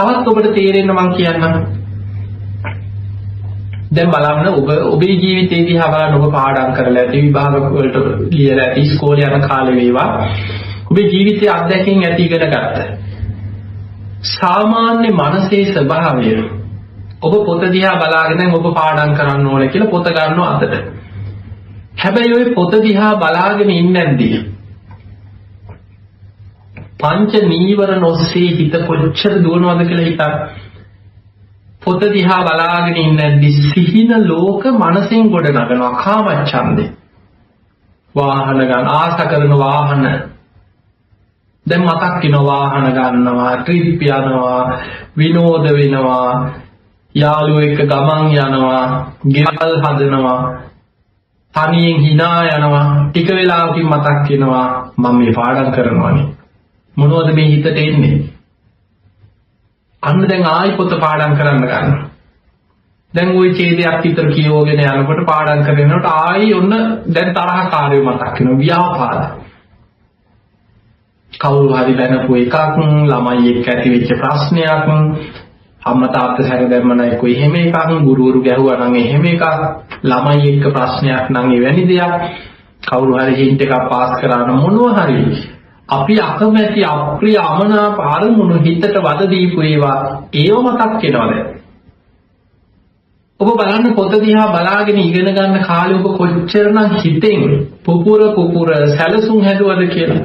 තවත් ඔබට තේරෙන්න මම කියන්නම් දැන් බලන්න ඔබ ඔබේ ජීවිතේ දිහා බලන්න ඔබ පාඩම් කරලා ඇති විභාග වලට ලියලා ඇති ඉස්කෝලේ යන කාලේ වේවා. ඔබේ ජීවිතයේ අත්දැකීම් ඇති ඉගෙන ගත්ත. සාමාන්‍ය මනසේ ස්වභාවය ඔබ පොත දිහා බලාගෙන ඔබ පාඩම් කරන්න ඕනේ කියලා පොත ගන්නවා අතට. හැබැයි ওই පොත දිහා බලාගෙන ඉන්නේද්දී පංච නීවරණ ඔස්සේ හිත කොච්චර දුවනවද කියලා හිතන්න. පොත දිහා බලාගෙන ඉන්නද්දි සිහින ලෝක මනසෙන් ගොඩ නගනවා කාමච්ඡන්දේ. වාහන ගන්න ආස කරන වාහන. දැන් මතක් වෙන වාහන ගන්නවා ට්‍රිප් යනවා විනෝද වෙනවා යාළුවෝ එක්ක ගමන් යනවා ගෙවල් හදනවා තනියෙන් hina යනවා. ටික වෙලාවකින් මතක් වෙනවා මම මේ පාඩම් කරනවානේ. මොනවද මේ හිතට එන්නේ අන්න දැන් ආයි පොත පාඩම් කරන්න ගන්නවා. දැන් ওই ඡේදයක් විතර කියවගෙන යනකොට පාඩම් කරනකොට ආයි ඔන්න දැන් තරහකාරයෝ මතක් වෙනවා ව්‍යාපාද. කවුරු හරි දැනපු එකක් ළමයි එක්ක ඇති වෙච්ච ප්‍රශ්නයක් අම්මා තාත්තා සැර දැම්ම නම් කොයි එහෙම එකක් ගුරුවරු ගැහුවා නම් එහෙම එකක් ළමයි එක්ක ප්‍රශ්නයක් නම් එවැනි දෙයක් කවුරු හරි හින්ට් එකක් පාස් කරා නම් මොනවා හරි අපි අකමැති අප්‍රිය අමනාප අරමුණු හිතට වද දීපු ඒවා ඒව මතක් වෙනවද? ඔබ බලන්න පොත දිහා බලාගෙන ඉගෙන ගන්න කාලේ ඔබ කොච්චරනම් හිතෙන් පුපුර පුපුර සැලසුම් හැදුවද කියලා.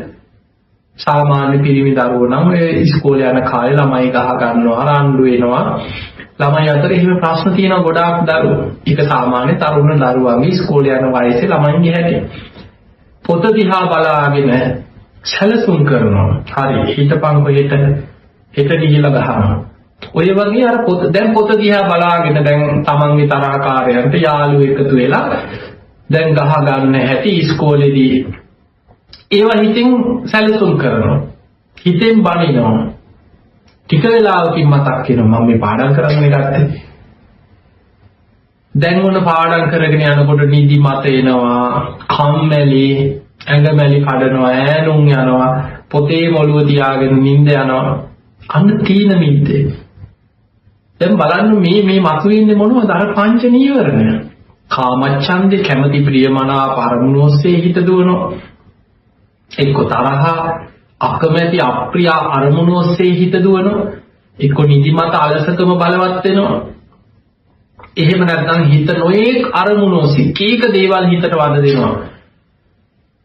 සාමාන්‍ය පිරිමි දරුවෝ නම් ඒ ඉස්කෝලේ යන කාලේ ළමයි ගහ ගන්නවා රණ්ඩු වෙනවා. ළමයි අතර එහෙම ප්‍රශ්න තියෙනවා ගොඩාක් දරුවෝ. ඒක සාමාන්‍ය තරුණ දරුවන්ගේ ඉස්කෝලේ යන වයසේ ළමයින්ගේ හැටි. පොත දිහා බලාගෙන සැලසුම් කරනවා. හරි හිතපන් කොහෙට හෙට ගිහිල්ලා ගහනවා. ඔය වගේ අර පොත දැන් පොත දිහා බලාගෙන දැන් තමන්ගේ තරහකාරයන්ට යාළුවෝ එකතු වෙලා දැන් ගහ ගන්න හැටි ඉස්කෝලේදී ඒවා හිතින් සැලසුම් කරනවා. හිතෙන් බනිනවා. ටික වෙලාවකින් මතක් වෙනවා මම මේ පාඩම් කරන්න ගත්තේ. දැන් මොන පාඩම් කරගෙන යනකොට නිදි මත එනවා කම්මැලි ඇඟමැලි කඩනවා ඈනුම් යනවා පොතේ මොළුව තියාගෙන නිින්ද යනවා. අන්න තීන මිද්දේ. දැන් බලන්න මේ මේ මතුවෙන්නේ මොනවද? අර පංච නීවරණ කාමච්ඡන්දේ කැමැති ප්‍රියමනාප අරමුණු ඔස්සේ හිත දුවනවා. එක්ක තරහා අකමැති අප්‍රිය අරමුණු ඔස්සේ හිත දුවනවා. එක්ක නිදිමත අලසකම බලවත් වෙනවා. එහෙම නැත්නම් හිත නොයේක් අරමුණු ඔස්සේ කීක දේවල් හිතට වද දෙනවා.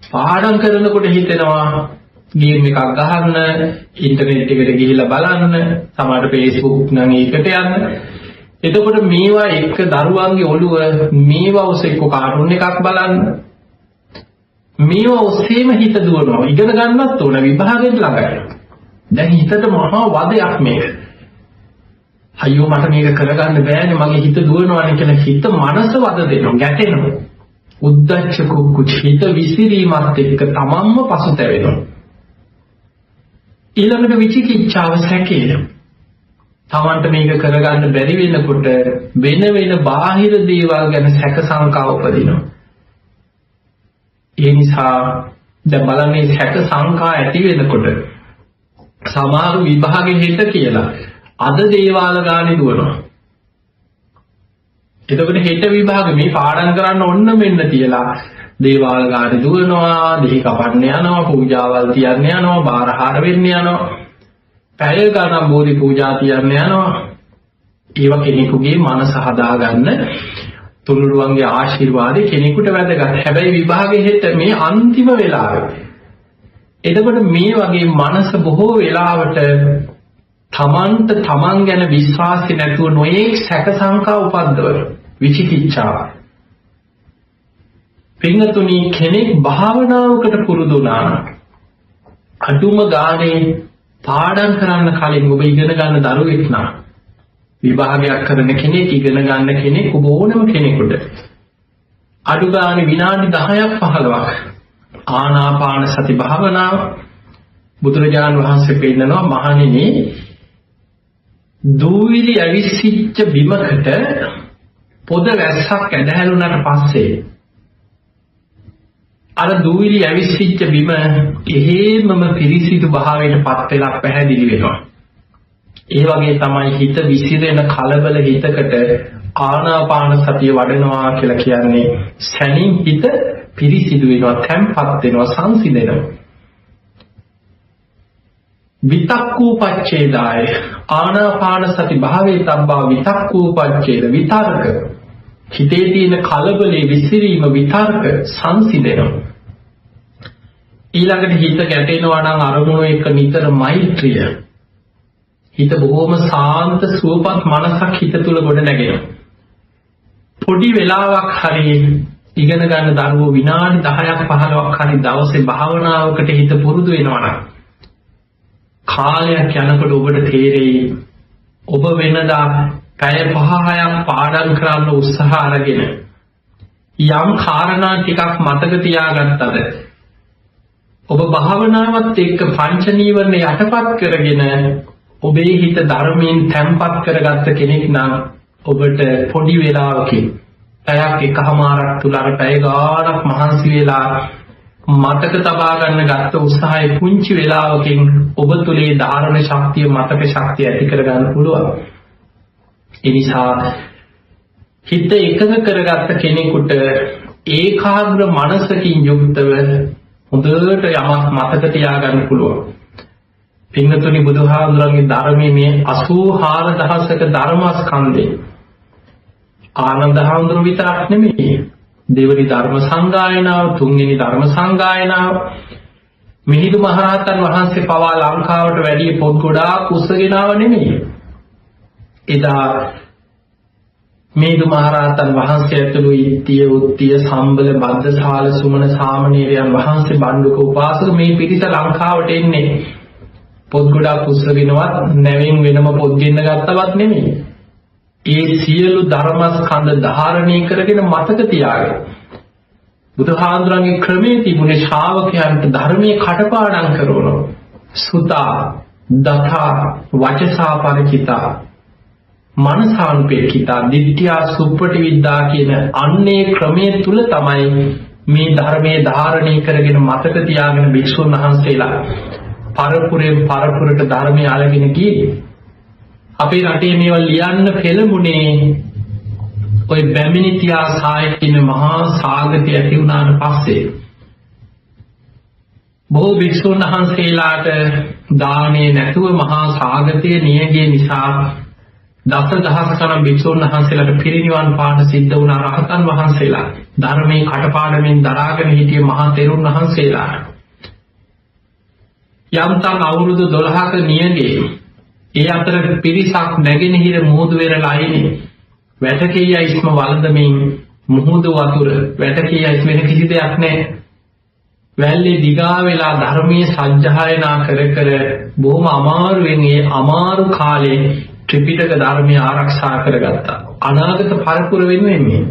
පාඩම් කරනකොට හිතෙනවා ගේම් එකක් ගහන්න ඉන්ටර්නෙට් එකට ගිහිල්ලා බලන්න සමහරට Facebook නම් ඒකට යන්න. එතකොට මේවා එක්ක දරුවන්ගේ ඔළුව මේවා ඔස්සේ එක්ක කාටුන් එකක් බලන්න. මේවා ඔස්සේම හිත දුවනවා. ඉගෙන ගන්නත් ඕන විභාගෙට ළඟයි. දැන් හිතට මහා වදයක් මේක. අයියෝ මට මේක කරගන්න බෑනේ. මගේ හිත දුවනවානේ කියලා හිත මනස වද දෙනවා ගැටෙනවා. උද්දච්ච කුක්කුච හිත විසිරීමත් එක්ක තමන්ම පසුතැවෙනවා. ඊළඟට විචිකිච්ඡාව සැකේන තමන්ට මේක කරගන්න බැරි වෙනකොට වෙන වෙන බාහිර දේවල් ගැන සැක සංකා උපදිනවා. ඒ නිසා දැන් බලන්නේ සැක සංකා ඇති වෙනකොට සමහර විභාගෙ හෙට කියලා අද දේවාල ගානේ දුවනවා. එතකොට හෙට විභාග මේ පාඩම් කරන්න ඔන්න මෙන්න කියලා දේවාල ගාට දුවනවා දෙහි කපන්න යනවා පූජාවල් තියන්න යනවා බාරහාර වෙන්න යනවා පැය ගණන් බෝධි පූජා තියන්න යනවා. ඒව කෙනෙකුගේ මනස හදාගන්න තුනුරුවන්ගේ ආශිර්වාදය කෙනෙකුට වැදගත්. හැබැයි විභාගේ හෙට මේ අන්තිම වෙලාවේ. එතකොට මේ වගේ මනස බොහෝ වෙලාවට තමන්ට තමන් ගැන විශ්වාසය නැතුව නොයෙක් සැක සංකා උපද්දවන. විචිකිච්ඡාව පින්නතුනි කෙනෙක් භාවනාවකට පුරුදු වුණා අඩුම ගානේ පාඩම් කරන්න කලින් ඔබ ඉගෙන ගන්න දරුවෙක් නා විභාගයක් කරන කෙනෙක් ඉගෙන ගන්න කෙනෙක් ඔබ ඕනම කෙනෙකුට අඩු ගානේ විනාඩි 10ක් 15ක් ආනාපාන සති භාවනාව බුදුරජාණන් වහන්සේ පෙන්නනවා මහණෙනි දූවිලි ඇවිස්සිච්ච බිමකට පොද වැස්සක් ඇදහැරුණාට පස්සේ අර දූවිලි ඇවිස්සිච්ච බිම එහෙමම පිරිසිදු භාවයට පත් වෙලා පැහැදිලි වෙනවා. ඒ වගේ තමයි හිත විසිරෙන කලබල හිතකට ආනාපාන සතිය වඩනවා කියලා කියන්නේ සැනින් හිත පිරිසිදු වෙනවා, තැම්පත් වෙනවා, සංසිඳෙනවා. විතක්කූපච්ඡේදාය ආනාපාන සති භාවයේ තබ්බා විතක්කූපච්ඡේද විතර්ක හිතේ තියෙන කලබලේ විසිරීම විතර්ක සංසිඳෙනවා. ඊළඟට හිත ගැටෙනවා නම් අරමුණු එක්ක නිතර මෛත්‍රිය. හිත බොහොම සාන්ත සුවපත් මනසක් හිත තුල ගොඩ නැගෙනවා. පොඩි වෙලාවක් හරි ඉගෙන ගන්න දරුවෝ විනාඩි 10ක් 15ක් හරි දවසේ භාවනාවකට හිත පුරුදු වෙනවා නම් කාලයක් යනකොට ඔබට තේරෙයි ඔබ වෙනදා පැය පහ හයක් පාඩම් කරන්න උත්සාහ අරගෙන යම් කාරණා ටිකක් මතක තියාගත්තද ඔබ භාවනාවත් එක්ක පංච නීවරණ යටපත් කරගෙන ඔබේ හිත ධර්මයෙන් තැම්පත් කරගත්ත කෙනෙක් නම් ඔබට පොඩි වෙලාවකින් පැයක් එකහමාරක් තුල අර පැය ගාණක් මහන්සි වෙලා මතක තබා ගන්න ගත්ත උත්සාහය පුංචි වෙලාවකින් ඔබ තුලේ ධාරණ ශක්තිය මතක ශක්තිය ඇති කර ගන්න පුළුවන්. ඒ නිසා හිත එකඟ කරගත්ත කෙනෙකුට ඒකාග්‍ර මනසකින් යුක්තව හොඳට යමක් මතක තියාගන්න පුළුවන්. පින්නතුනි බුදුහාමුදුරන්ගේ ධර්මයේ මේ 84000ක ධර්මස්කන්ධේ ආනන්ද හාමුදුරුවෝ විතරක් නෙමෙයි. දෙවනි ධර්ම සංගායනාව තුන්වෙනි ධර්ම සංගායනාව. මිහිඳු මහරහතන් වහන්සේ පවා ලංකාවට වැඩි පොත් ගොඩාක් උස්සගෙන ආව නෙමෙයි. එදා මිහිඳු මහරහතන් වහන්සේ ඇතුළු ඉත්තිය උත්තිය සම්බල බද්දසාල සුමන සාමණේරයන් වහන්සේ බණ්ඩුක උපාසක මේ පිරිස ලංකාවට එන්නේ. පොත් ගොඩාක් උස්සගෙනවත් නැවෙන් වෙනම පොත් ගෙන්න ගත්තවත් නෙමෙයි. ඒ සියලු ධර්මස්කන්ධ ධාරණය කරගෙන මතක තියාගෙන බුදුහාඳුරන්ගේ ක්‍රමයේ තිබුණේ ශ්‍රාවකයන්ට ධර්මයේ කටපාඩම් කරනවා. සුතා දතා වචසා පරිචිතා. මනසානුපෙක්කිතා දිට්ඨියා සුප්පටි විද්දා කියන අන්නේ ක්‍රමයේ තුල තමයි මේ ධර්මයේ ධාරණය කරගෙන මතක තියාගෙන භික්ෂුන් වහන්සේලා පරපුරෙන් පරපුරට ධර්මය අරගෙන ගියේ. අපේ රටේ මේවා ලියන්න පෙළඹුණේ ওই බැමිණිතියා සාය කියන මහා සාගතය ඇති වුණාට පස්සේ බොහෝ භික්ෂුන් වහන්සේලාට දානේ නැතුව මහා සාගතය නියගේ නිසා දස දහස් ගණන් භික්ෂුන් වහන්සේලාට පිරිනිවන් පාන සිද්ධ වුණා රහතන් වහන්සේලා. ධර්මයේ කටපාඩමින් දරාගෙන හිටිය මහා තෙරුන් වහන්සේලාට. යම්තම් අවුරුදු 12ක නියගේ ඒ අතර පිරිසක් නැගෙනහිර මුහුදු වෙරළ අයිනේ. වැටකෙය ඉස්ම වළඳමින් මුහුදු වතුර වැටකෙය ඉස් වෙන කිසි දෙයක් නැහැ. වැල්ලේ දිගා වෙලා ධර්මයේ සජ්ජායනා කර කර බොහොම අමාරුවෙන් ඒ අමාරු කාලේ ත්‍රිපිටක ධර්මය ආරක්ෂා කරගත්තා අනාගත පරපුර වෙනුවෙන් මේ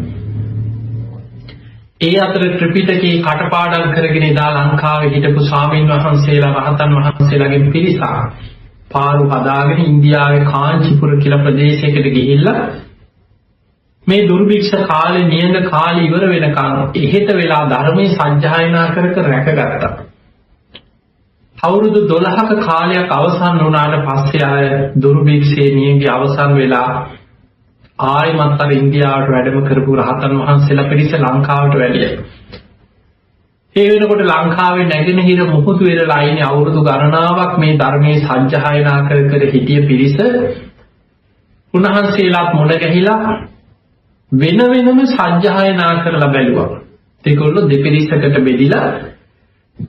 ඒ අතර ත්‍රිපිටකේ කටපාඩම් කරගෙන එදා ලංකාවේ හිටපු ස්වාමීන් වහන්සේලා රහතන් වහන්සේලාගෙන් පිරිසක් පාරු හදාගෙන ඉන්දියාවේ කාංචිපුර කියලා ප්‍රදේශයකට ගිහිල්ලා මේ දුර්භික්ෂ කාලේ නියඟ කාලේ ඉවර වෙනකන් එහෙට වෙලා ධර්මයේ සත්‍යයනා කර කර රැකගත්තා. අවුරුදු 12ක කාලයක් අවසන් වුණාට පස්සේ ආය දුර්භික්ෂයේ නියඟේ අවසන් වෙලා ආයිමත් අර ඉන්දියාවට වැඩම කරපු රහතන් වහන්සේලා පිරිස ලංකාවට වැඩියා. ඒ වෙනකොට ලංකාවේ නැගෙනහිර මුහුදු වෙරළා ඉන්නේ අවුරුදු ගණනාවක් මේ ධර්මයේ සත්‍යයනා කර කර හිටිය පිරිස උන්වහන්සේලාත් මුණ ගැහිලා වෙන වෙනම සජ්ජායනා කරලා බැලුවා. ඒගොල්ලෝ දෙපිරිසකට බෙදිලා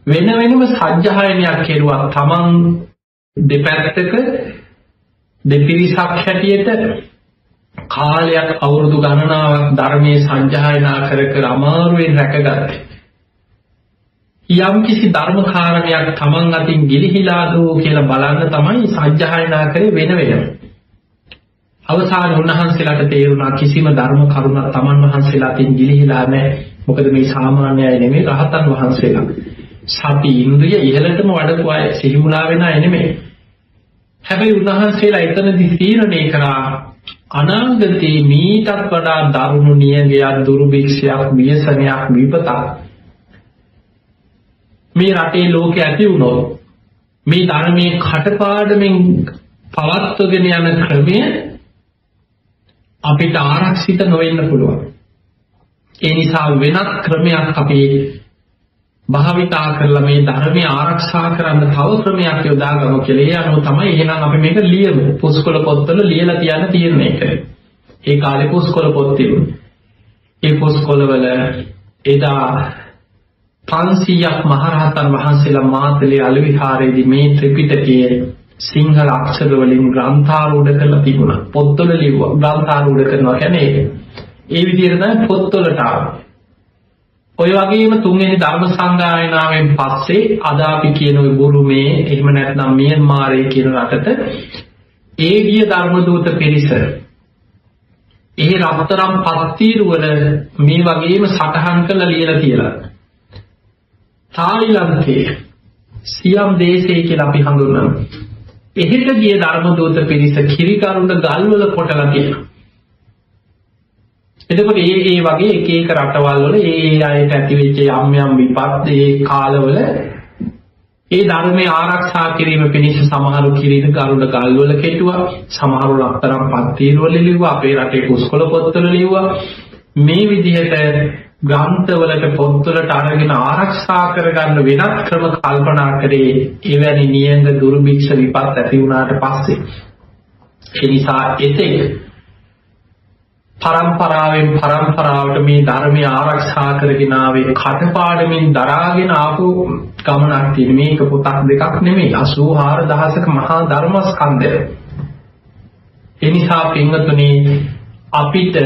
වෙන වෙනම සජ්ජායනයක් කෙරුවා. Taman දෙපැත්තක දෙපිරිසක් හැටියට කාලයක් අවුරුදු ගණනාවක් ධර්මයේ සජ්ජායනා කර කර අමාරුවෙන් රැකගත්තේ. යම් කිසි ධර්ම කාරණයක් Taman අතින් ගිලිහිලා දෝ කියලා බලන්න තමයි සජ්ජායනා කරේ වෙන වෙනම. අවසාන උන්වහන්සේලාට තේරුණා කිසිම ධර්ම කරුණක් තමන් වහන්සේලාටින් ගිලිහිලා නැහැ. මොකද මේ සාමාන්‍ය අය නෙමෙයි රහතන් වහන්සේලා. සති ඉන්ද්‍රිය ඉහළටම වඩපු අය සිහිමුලා වෙන අය නෙමෙයි. හැබැයි උන්වහන්සේලා එතනදි තීරණය කරා අනාගතේ මීටත් වඩා දරුණු නියගයක් දුර්භික්ෂයක් ව්‍යසනයක් විපතක් මේ රටේ ලෝකේ ඇති වුණොත් මේ ධර්මයේ කටපාඩමින් පවත්වගෙන යන ක්‍රමය අපිට ආරක්ෂිත නොවෙන්න පුළුවන්. ඒ නිසා වෙනත් ක්‍රමයක් අපි භාවිතා කරලා මේ ධර්මය ආරක්ෂා කරන්න තව ක්‍රමයක් යොදාගමු කියලා. ඒ අනුව තමයි එහෙනම් අපි මේක ලියමු. පුස්කොළ පොත්වල ලියලා තියන්න තීරණය කරේ. ඒ කාලේ පුස්කොළ පොත් තිබුණේ. ඒ පුස්කොළවල එදා 500ක් මහරහතන් වහන්සේලා මාතලේ අලවිහාරයේදී මේ ත්‍රිපිටකයේ සිංහල අක්ෂර වලින් ග්‍රන්ථාරූඪ කරලා තිබුණා. පොත්වල ලිව්වා. ග්‍රන්ථාරූඪ කරනවා කියන්නේ ඒක. ඒ විදිහට තමයි පොත්වලට ආවේ. ඔය වගේම තුන්වෙනි ධර්ම සංගායනාවෙන් පස්සේ අද අපි කියන ওই බුරුමේ එහෙම නැත්නම් මියන්මාරයේ කියන රටට ඒ ගිය ධර්ම දූත පිරිස එහි රත්තරම් පත්තිරු වල මේ වගේම සටහන් කරලා ලියලා තියලා තායිලන්තයේ සියම් දේශය කියලා අපි හඳුන්වනවා එහෙට ගිය ධර්මදූත පිරිස කිරිකරුණ ගල්වල කොටලා තියෙනවා. එතකොට ඒ ඒ වගේ එක එක රටවල් වල ඒ ඒ අයට ඇතිවෙච්ච යම් යම් විපත් ඒ කාලවල ඒ ධර්මයේ ආරක්ෂා කිරීම පිණිස සමහරු කිරින කරුණ ගල්වල කෙටුවා. සමහරු රත්තරන් පත්තිරවල ලිව්වා අපේ රටේ කුස්කොළ පොත්වල ලිව්වා. මේ විදිහට ග්‍රන්ථවලට පොත්වලට අරගෙන ආරක්ෂා කරගන්න වෙනත් ක්‍රම කල්පනා කරේ එවැනි නියඟ දුර්භික්ෂ විපත් ඇති වුණාට පස්සේ. ඒ නිසා එතෙක් පරම්පරාවෙන් පරම්පරාවට මේ ධර්මය ආරක්ෂා කරගෙන ආවේ කටපාඩමින් දරාගෙන ආපු ගමනක් තියෙන මේක පොතක් දෙකක් නෙමෙයි. 84000ක මහා ධර්මස්කන්ධය. ඒ නිසා පින්වතුනි අපිට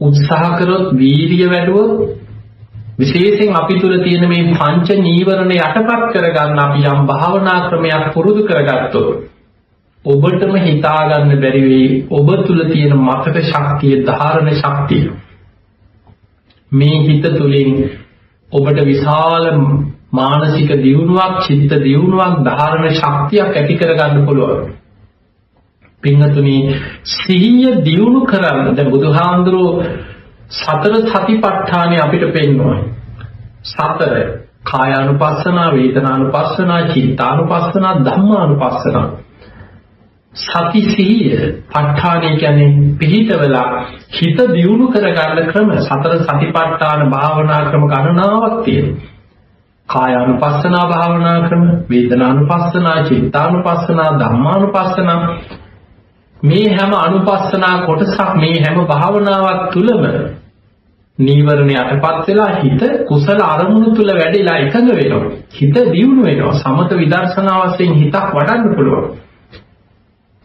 උත්සාහ කරොත් වීරිය වැඩුවොත් විශේෂයෙන් අපි තුල තියෙන මේ පංච නීවරණ යටපත් කරගන්න අපි යම් භාවනා ක්‍රමයක් පුරුදු කරගත්තොත් ඔබටම හිතා ගන්න බැරි වෙයි ඔබ තුල තියෙන මතක ශක්තිය ධාරණ ශක්තිය මේ හිත තුලින් ඔබට විශාල මානසික දියුණුවක් චිත්ත දියුණුවක් ධාරණ ශක්තියක් ඇති කරගන්න පුළුවන් පින්වතුනි සිහිය දියුණු කරන්න දැන් බුදුහාඳුරෝ සතර සතිපට්ඨානෙ අපිට පෙන්වනවා. සතර කායානුපස්සනා, වේදනානුපස්සනා, චිත්තානුපස්සනා, ධම්මානුපස්සනා. සති සිහිය ප ဋ ාණය කියන්නේ පිහිටවලා හිත දියුණු කරගන්න ක්‍රම සතර සතිපට්ඨාන භාවනා ක්‍රම ගණනාවක් තියෙනවා. කායානුපස්සනා භාවනා ක්‍රම, වේදනානුපස්සනා, චිත්තානුපස්සනා, ධම්මානුපස්සනා මේ හැම අනුපස්සනා කොටසක් මේ හැම භාවනාවක් තුලම නීවරණ යටපත් වෙලා හිත කුසල අරමුණු තුල වැඩිලා එකඟ වෙනවා. හිත දියුණු වෙනවා. සමත විදර්ශනා වශයෙන් හිතක් වඩන්න පුළුවන්.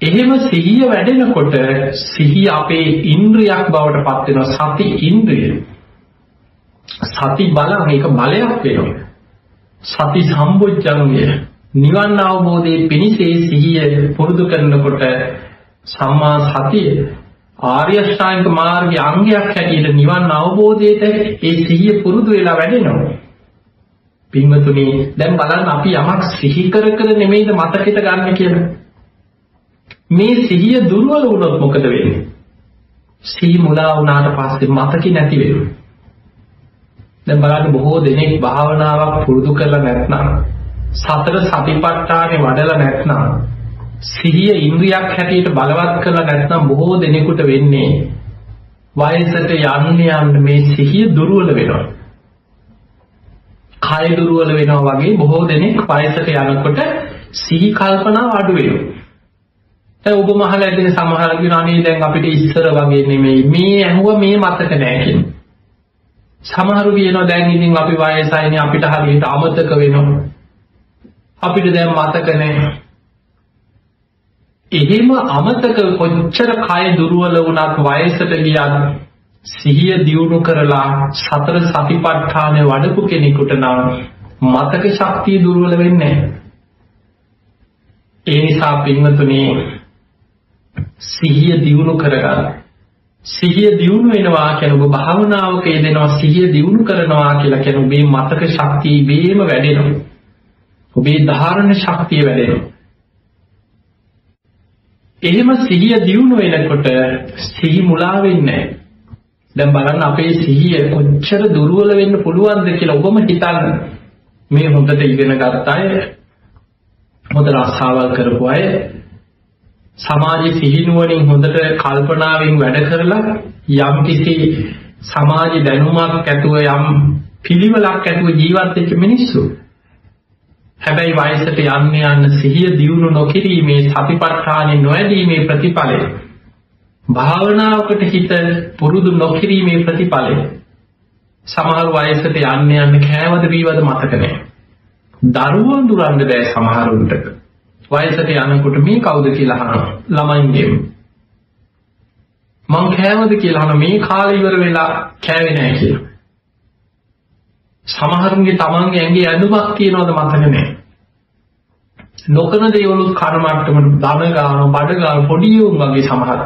එහෙම සිහිය වැඩෙනකොට සිහිය අපේ ඉන්ද්‍රියක් බවට පත් වෙනවා. සති ඉන්ද්‍රිය. සති බලං ඒක බලයක් වෙනවා. සති සම්බොජ්ජංගය නිවන් අවබෝධයේ පිණිසේ සිහිය පුරුදු කරනකොට සම්මා සතිය ආර්ය ශ්‍රාංක මාර්ගයේ අංගයක් හැටියට නිවන් අවබෝධයට ඒ සිහිය පුරුදු වෙලා වැඩෙනවා. පින්වතුනි දැන් බලන්න අපි යමක් සිහි කර කර නෙමෙයිද මතකෙට ගන්න කියලා. මේ සිහිය දුර්වල වුණොත් මොකද වෙන්නේ? සිහි මුලා වුණාට පස්සේ මතකෙ නැති වෙනවා. දැන් බලන්න බොහෝ දෙනෙක් භාවනාවක් පුරුදු කරලා නැත්නම් සතර සතිපට්ඨානේ වඩලා නැත්නම් සිහිය ඉන්ද්‍රියක් හැටියට බලවත් කරලා නැත්නම් බොහෝ දෙනෙකුට වෙන්නේ වයසට යන්න යන්න මේ සිහිය දුර්වල වෙනවා. කය දුර්වල වෙනවා වගේ බොහෝ දෙනෙක් වයසට යනකොට සිහි කල්පනාව අඩු වෙනවා. දැන් ඔබ මහලා ඇදෙන සමහර කෙනා අනේ දැන් අපිට ඉස්සර වගේ නෙමෙයි මේ ඇහුව මේ මතක නැහැ කියන්නේ. සමහරු කියනවා දැන් ඉතින් අපි වයසයිනේ අපිට හරියට අමතක වෙනවා. අපිට දැන් මතක නැහැ. එහෙම අමතක කොච්චර කය දුර්වල වුණත් වයසට ගියත් සිහිය දියුණු කරලා සතර සතිපට්ඨානය වඩපු කෙනෙකුට නම් මතක ශක්තිය දුර්වල වෙන්නේ ඒ නිසා පින්වතුනි සිහිය දියුණු කරගන්න සිහිය දියුණු වෙනවා කියන ඔබ භාවනාවක යෙදෙනවා සිහිය දියුණු කරනවා කියලා කියන ඔබේ මතක ශක්තිය ඉබේම වැඩෙනවා. ඔබේ ධාරණ ශක්තිය වැඩෙනවා. එහෙම සිහිය දියුණු වෙනකොට සිහි මුලා වෙන්නේ දැන් බලන්න අපේ සිහිය කොච්චර දුර්වල වෙන්න පුළුවන්ද කියලා ඔබම හිතන්න. මේ හොඳට ඉගෙන ගත්ත අය හොඳ රස්සාවල් කරපු අය සමාජ සිහිනුවණින් හොඳට කල්පනාවෙන් වැඩ කරලා යම් කිසි සමාජ දැනුමක් ඇතුව යම් පිළිවෙලක් ඇතුව ජීවත් වෙච්ච මිනිස්සු. හැබැයි වයසට යන්න යන්න සිහිය දියුණු නොකිරීමේ සතිපට්ඨානෙ නොඇදීමේ ප්‍රතිඵලය භාවනාවකට හිත පුරුදු නොකිරීමේ ප්‍රතිඵලය සමහර වයසට යන්න යන්න කෑවද බීවද මතක නැහැ. දරුවන් දුරන්න බෑ සමහරුන්ට. වයසට යනකොට මේ කවුද කියලා අහනවා. ළමයින්ගෙන්. මං කෑවද කියලා අහන මේ කාලේ ඉවර වෙලා කෑවේ නැහැ කියලා. සමහරුන්ගේ තමන්ගේ ඇඟේ ඇඳුමක් තියනවද මතක නැහැ. නොකන දේවලුත් කන මට්ටමට ධන ගාන බඩ ගාන පොඩි උන් වගේ සමහර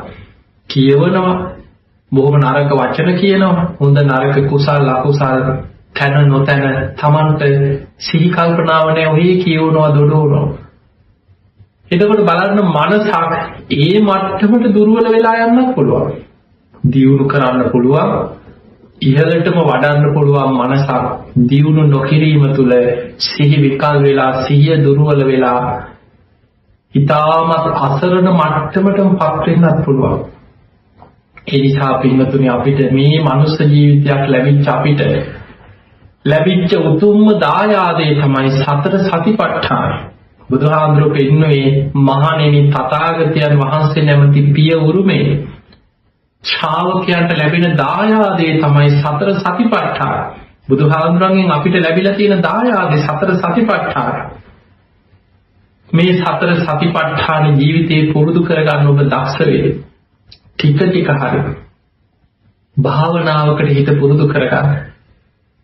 කියවනවා. බොහොම නරක වචන කියනවා. හොඳ නරක කුසල් අකුසල් තන නොතන තමන්ට සිහි කල්පනාව නැහැ. ඔහි කියවනවා දොඩවනවා එතකොට බලන්න මනසක් ඒ මට්ටමට දුර්වල වෙලා යන්නත් පුළුවන්. දියුණු කරන්න පුළුවන්. ඉහළටම වඩන්න පුළුවන් මනසක් දියුණු නොකිරීම තුළ සිහි විකල් වෙලා සිහිය දුර්වල වෙලා ඊටමත් අසරණ මට්ටමටම පත් වෙන්නත් පුළුවන්. ඒ නිසා පින්වතුනි අපිට මේ මනුස්ස ජීවිතයක් ලැබිච්ච අපිට ලැබිච්ච උතුම්ම දායාදේ තමයි සතර සතිපට්ඨානයි. බුදුහාමුදුරුවෝ පෙන්වුවේ මහණෙනි තථාගතයන් වහන්සේ නැමැති පිය උරුමේ ශ්‍රාවකයන්ට ලැබෙන දායාදේ තමයි සතර සතිපට්ඨාන. බුදුහාමුදුරන්ගෙන් අපිට ලැබිලා තියෙන දායාදේ සතර සතිපට්ඨාන. මේ සතර සතිපට්ඨාන ජීවිතේ පුරුදු කරගන්න ඔබ දක්ෂ වෙයි. ටික ටික හරි. භාවනාවකට හිත පුරුදු කරගන්න.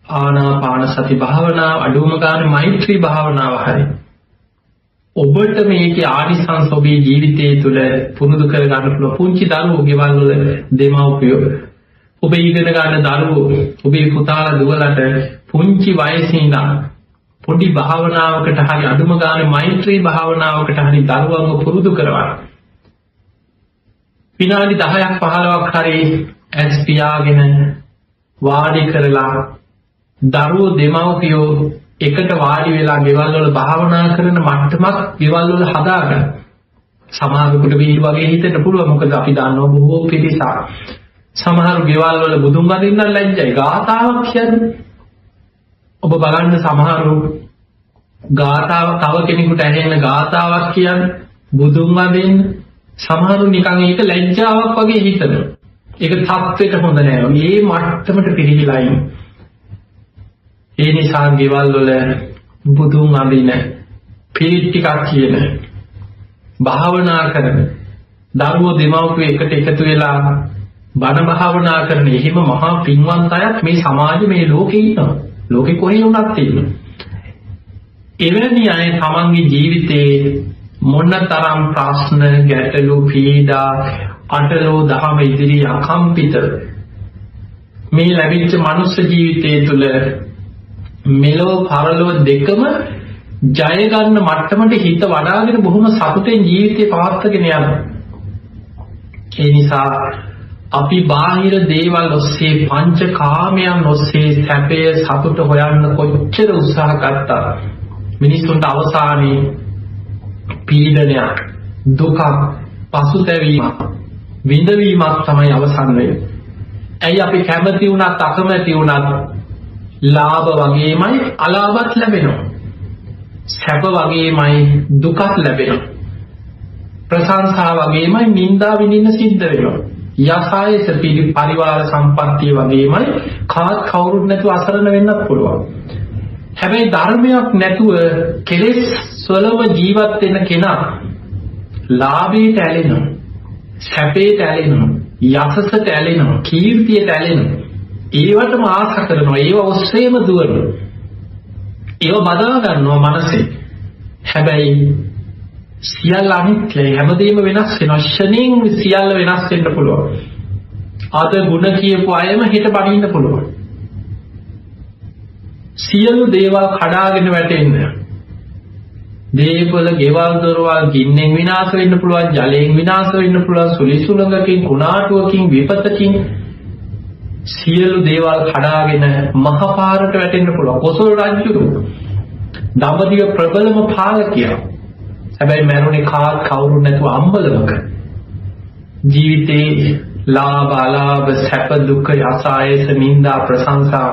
ආනාපාන සති භාවනාව අඩුම ගානේ මෛත්‍රී භාවනාව හරි. ඔබට මේකේ ආනිසංස ඔබේ ජීවිතය තුළ පුරුදු කරගන්න පුළුවන් පුංචි දරුවෝ ගෙවල් වල දෙමව්පියෝ ඔබ ඉගෙන ගන්න දරුවෝ ඔබේ පුතාලා දුවලට පුංචි වයසේ ඉඳන් පොඩි භාවනාවකට හරි අඩුම ගානේ මෛත්‍රී භාවනාවකට හරි දරුවන්ව පුරුදු කරවන්න. විනාඩි 10ක් 15ක් හරි ඇස් පියාගෙන වාඩි කරලා දරුවෝ දෙමව්පියෝ එකට වාඩි වෙලා ගෙවල් වල භාවනා කරන මට්ටමක් ගෙවල් වල හදාගන්න. සමහරෙකුට වීල් වගේ හිතෙන්න පුළුවන් මොකද අපි දන්නවා බොහෝ පිරිසක් සමහර ගෙවල් වල බුදුන් වදින්න ලැජ්ජයි ගාතාවක් කියන්නේ. ඔබ බලන්න සමහරු ගාතාව තව කෙනෙකුට ඇහෙන්න ගාතාවක් කියන්නේ බුදුන් වදින්න සමහරු නිකන් ඒක ලැජ්ජාවක් වගේ හිතනවා. ඒක තත්ත්වයට හොඳ නෑ. මේ මට්ටමට පිළිහිලා ඉන්නේ. ඒ නිසා ගෙවල් වල බුදුන් අඳින පිරිත් ටිකක් කියන භාවනා කරන දරුවෝ දෙමව්පියෝ එකට එකතු වෙලා බණ භාවනා කරන එහෙම මහා පින්වන්ත අයත් මේ සමාජෙ මේ ලෝකේ ඉන්නවා. ලෝකෙ කොහේ වුණත් ඉන්නවා. එවැනි අය තමන්ගේ ජීවිතේ මොනතරම් ප්‍රශ්න ගැටලු පීඩා අටලෝ දහම ඉදිරි අකම්පිත මේ ලැබිච්ච මනුස්ස ජීවිතය තුළ මෙලෝ පරලෝ දෙකම ජය ගන්න මට්ටමට හිත වඩාගෙන බොහොම සතුටෙන් ජීවිතේ පවත්වාගෙන යනවා. ඒ නිසා අපි බාහිර දේවල් ඔස්සේ පංච කාමයන් ඔස්සේ සැපය සතුට හොයන්න කොච්චර උත්සාහ ගත්තා මිනිස්සුන්ට අවසානයේ පීඩනයක් දුකක් පසුතැවීමක් විඳවීමක් තමයි අවසන් වෙන්නේ. ඇයි අපි කැමති වුණත් අකමැති වුණත් ලාභ වගේමයි අලාභත් ලැබෙනවා. සැප වගේමයි දුකත් ලැබෙනවා. ප්‍රශංසා වගේමයි නිന്ദා විඳින්න සිද්ධ වෙනවා. යසායස පිළි පරිවාර සම්පත්තිය වගේමයි කාත් කවුරුත් නැතුව අසරණ වෙන්නත් පුළුවන්. හැබැයි ධර්මයක් නැතුව කෙලෙස් ස්වලව ජීවත් වෙන කෙනා ලාභයට ඇලෙනවා. සැපේට ඇලෙනවා. යසසට ඇලෙනවා. කීර්තියට ඇලෙනවා. ඒවටම ආස කරනවා. ඒව ඔස්සේම දුවනවා. ඒව බදා ගන්නවා මනසේ. හැබැයි සියල්ල අනිත්‍යයි හැමදේම වෙනස් වෙනවා ෂණින් සියල්ල වෙනස් වෙන්න පුළුවන් අද ಗುಣ කියපු අයම හෙට බණින්න පුළුවන් සියලු දේවල් කඩාගෙන වැටෙන්න දේපල ගෙවල් දොරවල් ගින්නෙන් විනාශ වෙන්න පුළුවන් ජලයෙන් විනාශ වෙන්න පුළුවන් සුලිසුලඟකින් කුණාටුවකින් විපතකින් සියලු දේවල් කඩාගෙන මහපාරට වැටෙන්න පුළුවන් කොසල් රජුරු දඹදිව ප්‍රබලම පාලකයා හැබැයි මැරුණේ කාත් කවුරු නැතුව අම්බලමක ජීවිතේ ලාභ අලාභ සැප දුක යසායස නිന്ദා ප්‍රශංසා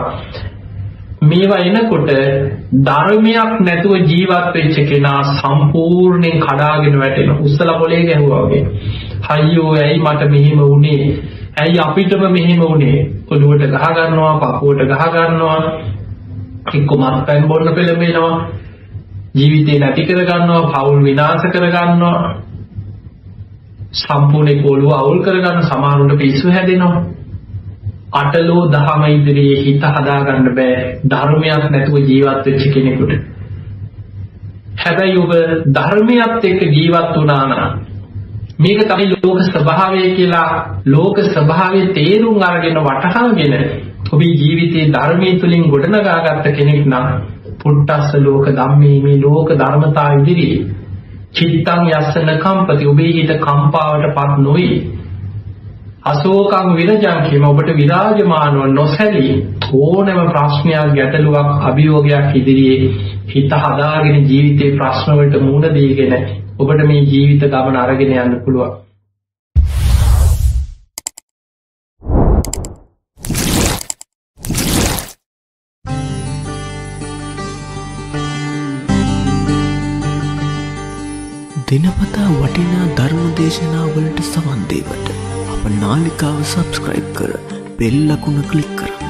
මේවා එනකොට ධර්මයක් නැතුව ජීවත් වෙච්ච කෙනා සම්පූර්ණයෙන් කඩාගෙන වැටෙන උස්සල පොලේ ගැහුවා වගේ. අයියෝ ඇයි මට මෙහෙම වුනේ? ඇයි අපිටම මෙහෙම වුනේ? ඔළුවට ගහ ගන්නවා, පපුවට ගහ ගන්නවා. එක්ක මත්පැන් බොන්න පෙළඹෙනවා. ජීවිතේ නැති කර ගන්නවා, පවුල් විනාශ කර ගන්නවා. සම්පූර්ණ කොළුව අවුල් කරගන්න සමහරුන්ට පිස්සු හැදෙනවා. අටලෝ දහම ඉදිරියේ හිත හදාගන්න බෑ ධර්මයක් නැතුව ජීවත් වෙච්ච කෙනෙකුට. හැබැයි ඔබ ධර්මයත් එක්ක ජීවත් වුණා නම් මේක තමයි ලෝක ස්වභාවය කියලා. ලෝක ස්වභාවයේ තේරුම් අරගෙන වටහාගෙන ඔබේ ජීවිතයේ ධර්මයේ තුලින් ගොඩනගාගත්ත කෙනෙක් නම් පුට්ටස්ස ලෝක ධම්මේ මේ ලෝක ධර්මතා ඉදිරියේ චිත්තං යස්සන කම්පති. ඔබේ හිත කම්පාවටපත් නොවේ. අශෝකං විරජං කියම ඔබට විරාජමානව නොසැලී ඕනෑම ප්‍රශ්නයක් ගැටලුවක් අභියෝගයක් ඉදිරියේ හිත හදාගෙන ජීවිතේ ප්‍රශ්න වලට මුහුණ දීගෙන ඔබට මේ ජීවිත ගමන අරගෙන යන්න පුළුවන්. දිනපතා වටිනා ධර්ම දේශනාවලට සවන්දේවට අප නාලිකාව සබස්ක්‍රයිබ් කර බෙල්ලකුණ කලික් කරන්න.